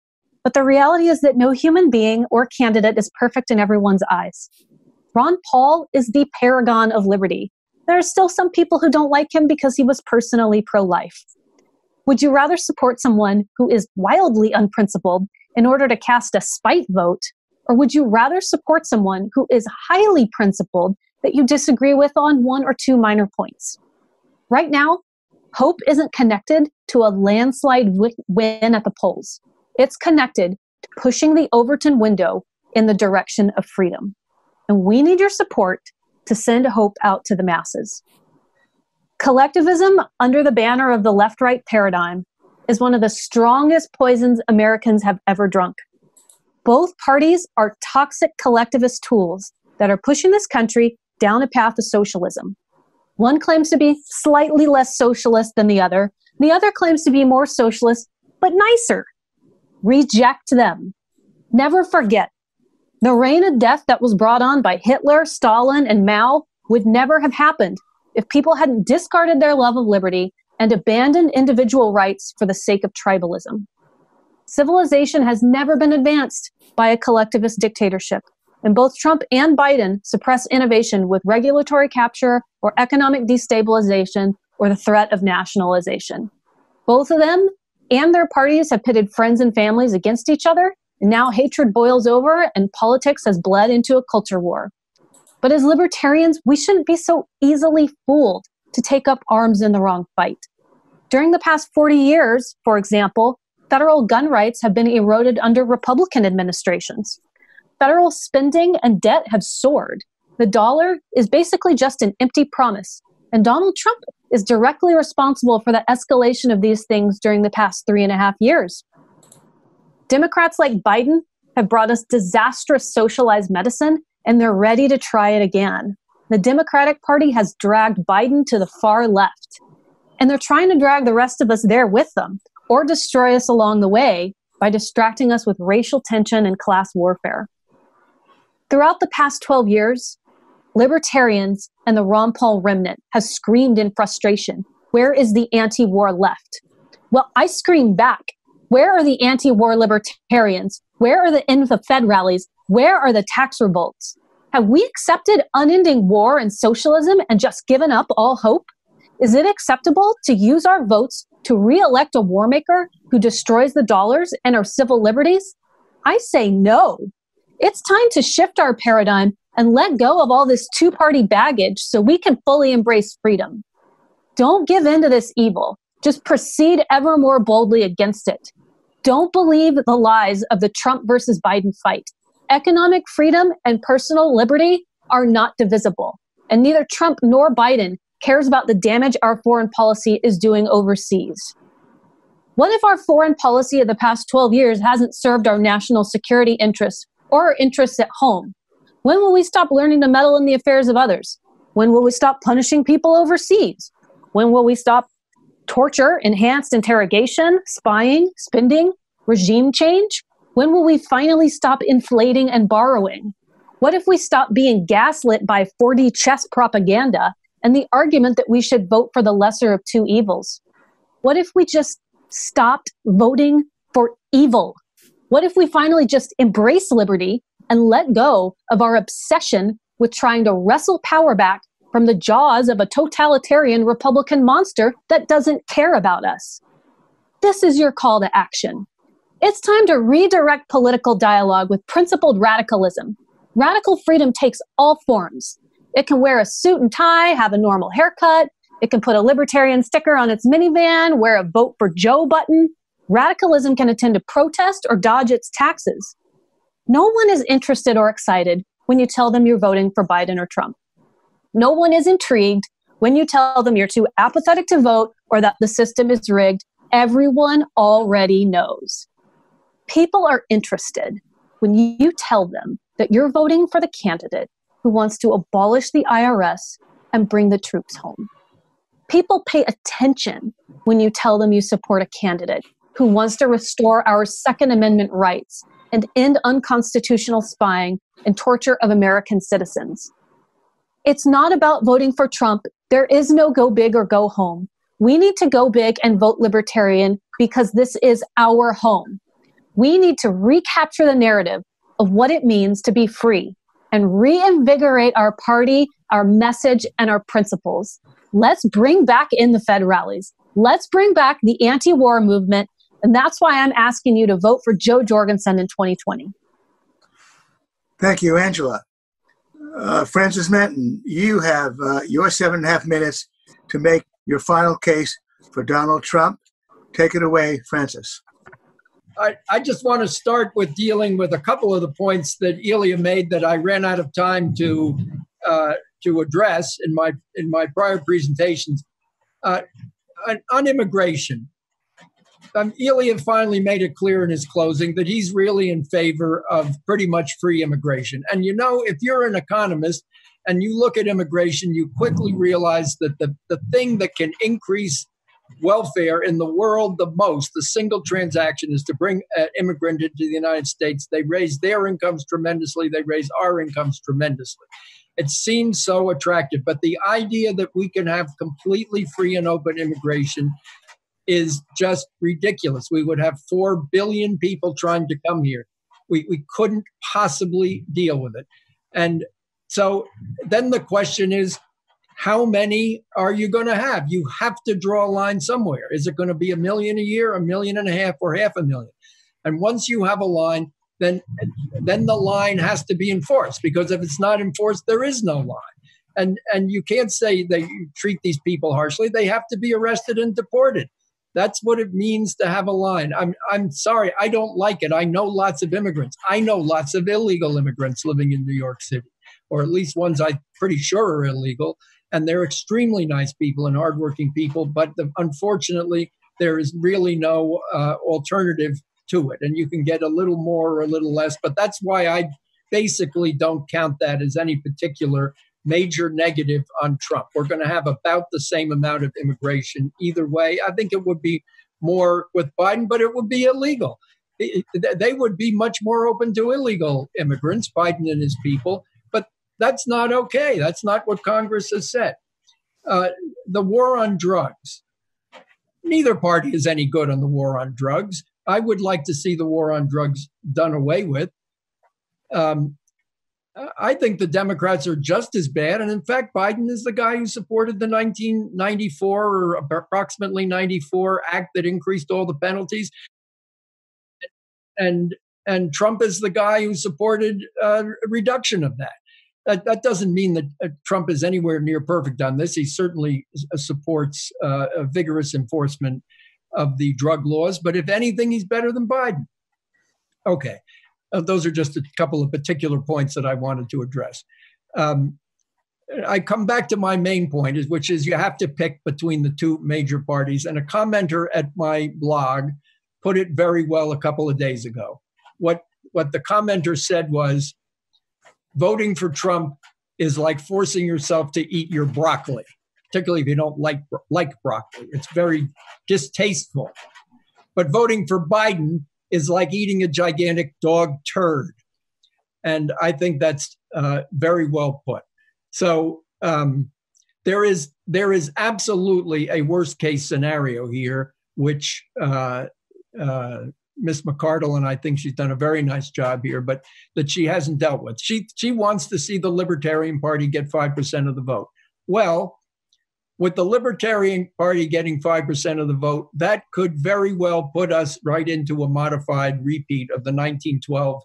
But the reality is that no human being or candidate is perfect in everyone's eyes. Ron Paul is the paragon of liberty. There are still some people who don't like him because he was personally pro life. Would you rather support someone who is wildly unprincipled in order to cast a spite vote? Or would you rather support someone who is highly principled that you disagree with on one or two minor points? Right now, hope isn't connected to a landslide win at the polls. It's connected to pushing the Overton window in the direction of freedom. And we need your support to send hope out to the masses. Collectivism under the banner of the left right paradigm is one of the strongest poisons Americans have ever drunk. Both parties are toxic collectivist tools that are pushing this country down a path of socialism. One claims to be slightly less socialist than the other, the other claims to be more socialist, but nicer. Reject them. Never forget. The reign of death that was brought on by Hitler, Stalin, and Mao would never have happened if people hadn't discarded their love of liberty and abandoned individual rights for the sake of tribalism. Civilization has never been advanced by a collectivist dictatorship, and both Trump and Biden suppress innovation with regulatory capture or economic destabilization or the threat of nationalization. Both of them and their parties have pitted friends and families against each other, and now hatred boils over and politics has bled into a culture war. But as libertarians, we shouldn't be so easily fooled to take up arms in the wrong fight. During the past 40 years, for example, federal gun rights have been eroded under Republican administrations. Federal spending and debt have soared. The dollar is basically just an empty promise, and Donald Trump is directly responsible for the escalation of these things during the past three and a half years. Democrats like Biden have brought us disastrous socialized medicine, and they're ready to try it again. The Democratic Party has dragged Biden to the far left, and they're trying to drag the rest of us there with them or destroy us along the way by distracting us with racial tension and class warfare. Throughout the past 12 years, libertarians and the Ron Paul remnant has screamed in frustration, Where is the anti war left? Well, I scream back, Where are the anti war libertarians? Where are the end the Fed rallies? Where are the tax revolts? Have we accepted unending war and socialism and just given up all hope? Is it acceptable to use our votes to re elect a war maker who destroys the dollars and our civil liberties? I say no. It's time to shift our paradigm and let go of all this two party baggage so we can fully embrace freedom. Don't give in to this evil. Just proceed ever more boldly against it. Don't believe the lies of the Trump versus Biden fight. Economic freedom and personal liberty are not divisible, and neither Trump nor Biden cares about the damage our foreign policy is doing overseas. What if our foreign policy of the past 12 years hasn't served our national security interests or our interests at home? When will we stop learning to meddle in the affairs of others? When will we stop punishing people overseas? When will we stop torture, enhanced interrogation, spying, spending, regime change? When will we finally stop inflating and borrowing? What if we stop being gaslit by 4D chess propaganda and the argument that we should vote for the lesser of two evils? What if we just stopped voting for evil? What if we finally just embrace liberty and let go of our obsession with trying to wrestle power back from the jaws of a totalitarian Republican monster that doesn't care about us? This is your call to action. It's time to redirect political dialogue with principled radicalism. Radical freedom takes all forms it can wear a suit and tie, have a normal haircut. It can put a libertarian sticker on its minivan, wear a vote for Jo button. Radicalism can attend a protest or dodge its taxes. No one is interested or excited when you tell them you're voting for Biden or Trump. No one is intrigued when you tell them you're too apathetic to vote or that the system is rigged. Everyone already knows. People are interested when you tell them that you're voting for the candidate who wants to abolish the IRS and bring the troops home. People pay attention when you tell them you support a candidate who wants to restore our Second Amendment rights and end unconstitutional spying and torture of American citizens. It's not about voting for Trump. There is no go big or go home. We need to go big and vote libertarian because this is our home. We need to recapture the narrative of what it means to be free and reinvigorate our party, our message, and our principles. Let's bring back in the Fed rallies. Let's bring back the anti war movement. And that's why I'm asking you to vote for Jo Jorgensen in 2020. Thank you, Angela. Uh, Francis Menton, you have uh, your seven and a half minutes to make your final case for Donald Trump. Take it away, Francis. I, I just want to start with dealing with a couple of the points that Ilya made that I ran out of time to uh, to address in my in my prior presentations. Uh, on, on, immigration, um, Ilya finally made it clear in his closing that he's really in favor of pretty much free immigration. And you know, if you're an economist and you look at immigration, you quickly realize that the, the thing that can increase welfare in the world the most, the single transaction is to bring an immigrant into the United States. They raise their incomes tremendously, they raise our incomes tremendously. It seems so attractive, but the idea that we can have completely free and open immigration is just ridiculous. We would have 4 billion people trying to come here. We, we couldn't possibly deal with it. And so then the question is how many are you going to have? You have to draw a line somewhere. Is it going to be a million a year, a million and a half, or half a million? And once you have a line, then then the line has to be enforced because if it's not enforced, there is no line. And and you can't say that you treat these people harshly. They have to be arrested and deported. That's what it means to have a line. I'm I'm sorry, I don't like it. I know lots of immigrants. I know lots of illegal immigrants living in New York City, or at least ones I'm pretty sure are illegal and they're extremely nice people and hardworking people. But the, unfortunately, there is really no uh, alternative to it, and you can get a little more or a little less. But that's why I basically don't count that as any particular major negative on Trump. We're going to have about the same amount of immigration either way. I think it would be more with Biden, but it would be illegal. they would be much more open to illegal immigrants, Biden and his people. But that's not okay. That's not what Congress has said. Uh, the war on drugs. Neither party is any good on the war on drugs. I would like to see the war on drugs done away with. Um, I think the Democrats are just as bad. And in fact, Biden is the guy who supported the 1994 or approximately 94 act that increased all the penalties. And and Trump is the guy who supported uh, a reduction of that. That, that doesn't mean that uh, Trump is anywhere near perfect on this. He certainly uh, supports uh, a vigorous enforcement of the drug laws, but if anything, he's better than Biden. Okay. Uh, those are just a couple of particular points that I wanted to address. Um, I come back to my main point, which is you have to pick between the two major parties. And a commenter at my blog put it very well a couple of days ago. What what the commenter said was, voting for Trump is like forcing yourself to eat your broccoli, particularly if you don't like like broccoli. It's very distasteful. But voting for Biden is like eating a gigantic dog turd. And I think that's uh, very well put. So um, there is there is absolutely a worst case scenario here, which uh, uh, Miss McArdle and I think she's done a very nice job here, but that she hasn't dealt with. She she wants to see the Libertarian Party get five percent of the vote. Well, with the Libertarian Party getting 5% of the vote, that could very well put us right into a modified repeat of the 1912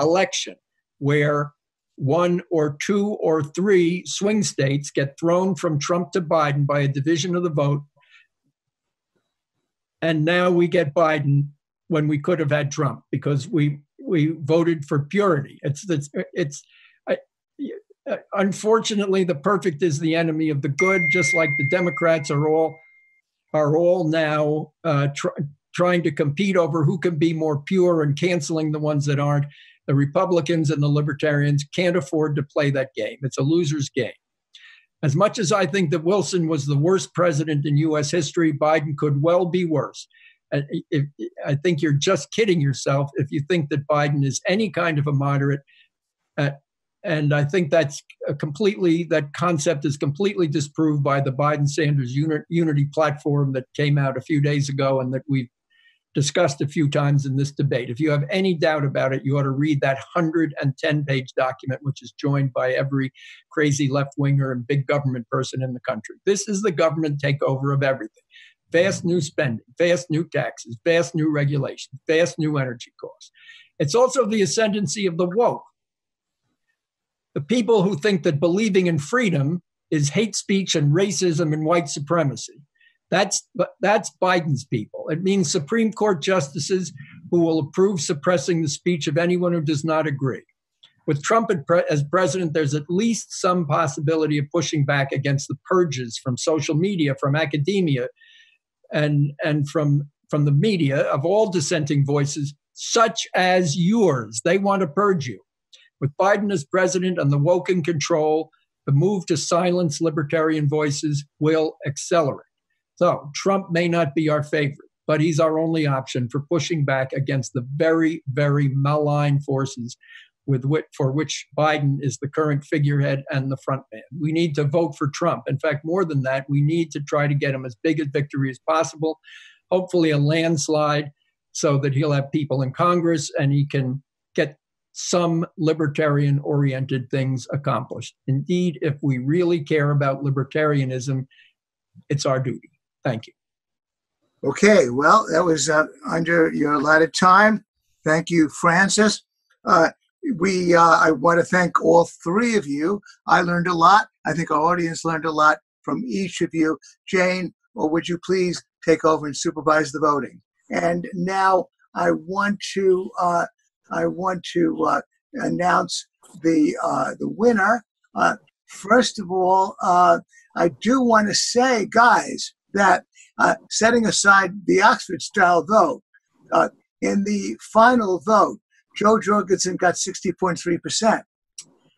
election, where one or two or three swing states get thrown from Trump to Biden by a division of the vote. And now we get Biden when we could have had Trump because we we voted for purity. It's it's it's uh, Uh, unfortunately, the perfect is the enemy of the good, just like the Democrats are all are all now uh, tr- trying to compete over who can be more pure and canceling the ones that aren't. The Republicans and the Libertarians can't afford to play that game. It's a loser's game. As much as I think that Wilson was the worst president in U.S. history, Biden could well be worse. Uh, I think you're just kidding yourself if you think that Biden is any kind of a moderate. Uh, And I think that's completely, that concept is completely disproved by the Biden Sanders Unity platform that came out a few days ago and that we've discussed a few times in this debate. If you have any doubt about it, you ought to read that 110 page document, which is joined by every crazy left winger and big government person in the country. This is the government takeover of everything vast new spending, vast new taxes, vast new regulations, vast new energy costs. It's also the ascendancy of the woke the people who think that believing in freedom is hate speech and racism and white supremacy. That's that's Biden's people. It means Supreme Court justices who will approve suppressing the speech of anyone who does not agree. With Trump as president, there's at least some possibility of pushing back against the purges from social media, from academia, and and from from the media of all dissenting voices, such as yours. They want to purge you. With Biden as president and the woke in control, the move to silence libertarian voices will accelerate. So Trump may not be our favorite, but he's our only option for pushing back against the very, very malign forces with which, for which Biden is the current figurehead and the front man. We need to vote for Trump. In fact, more than that, we need to try to get him as big a victory as possible, hopefully a landslide, so that he'll have people in Congress and he can get some libertarian oriented things accomplished. Indeed, if we really care about libertarianism, it's our duty. Thank you. Okay, well, that was uh, under your allotted time. Thank you, Francis. Uh, we, uh, I want to thank all three of you. I learned a lot. I think our audience learned a lot from each of you. Jane, or would you please take over and supervise the voting? And now I want to uh, I want to uh, announce the uh, the winner. Uh, first of all, uh, I do want to say, guys, that uh, setting aside the Oxford style vote, uh, in the final vote, Jo Jorgensen got 60.3%.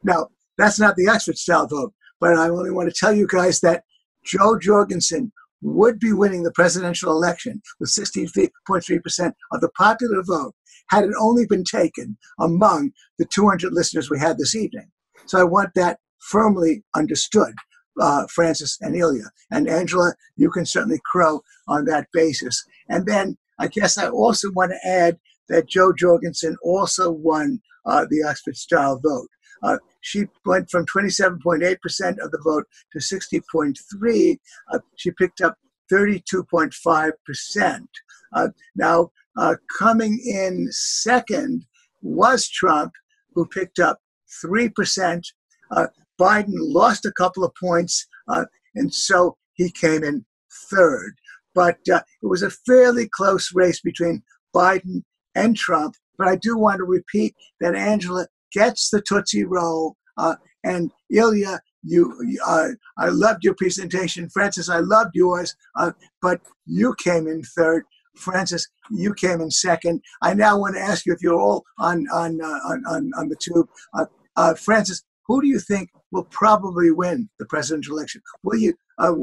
Now, that's not the Oxford style vote, but I only want to tell you guys that Jo Jorgensen would be winning the presidential election with 16.3% of the popular vote had it only been taken among the 200 listeners we had this evening. So I want that firmly understood, uh, Francis and Ilya. And Angela, you can certainly crow on that basis. And then I guess I also want to add that Jo Jorgensen also won uh, the Oxford style vote. Uh, she went from 27.8% of the vote to 60.3. Uh, she picked up 32.5%. Uh, now, uh, coming in second was Trump, who picked up 3%. Uh, Biden lost a couple of points, uh, and so he came in third. But uh, it was a fairly close race between Biden and Trump. But I do want to repeat that Angela gets the Tootsie Roll. Uh, and Ilya, you, uh, I loved your presentation. Francis, I loved yours, uh, but you came in third. Francis, you came in second. I now want to ask you if you're all on on uh, on, on, on the tube. Uh, uh, Francis, who do you think will probably win the presidential election? Will you? Uh,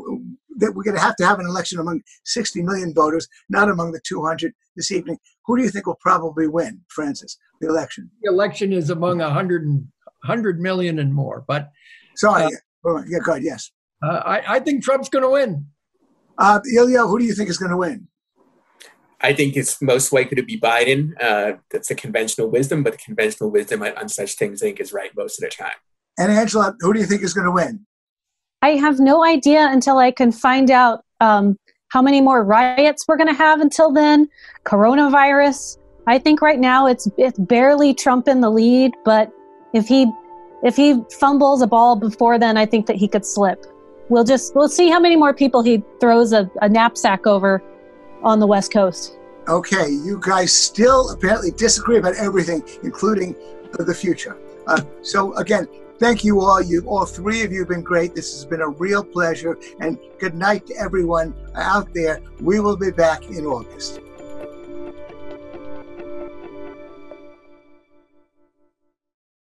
that we're going to have to have an election among 60 million voters, not among the 200 this evening. Who do you think will probably win, Francis, the election? The election is among 100, 100 million and more. But sorry, uh, yeah, God, yes. Uh, I, I think Trump's going to win. Uh, Ilya, who do you think is going to win? I think it's most likely to be Biden. Uh, that's the conventional wisdom, but the conventional wisdom on such things I think is right most of the time. And Angela, who do you think is going to win? I have no idea until I can find out um, how many more riots we're going to have until then. Coronavirus. I think right now it's it's barely Trump in the lead, but if he if he fumbles a ball before then, I think that he could slip. We'll just we'll see how many more people he throws a, a knapsack over on the West Coast. Okay, you guys still apparently disagree about everything, including the future. Uh, so again, thank you all. You all three of you have been great. This has been a real pleasure. And good night to everyone out there. We will be back in August.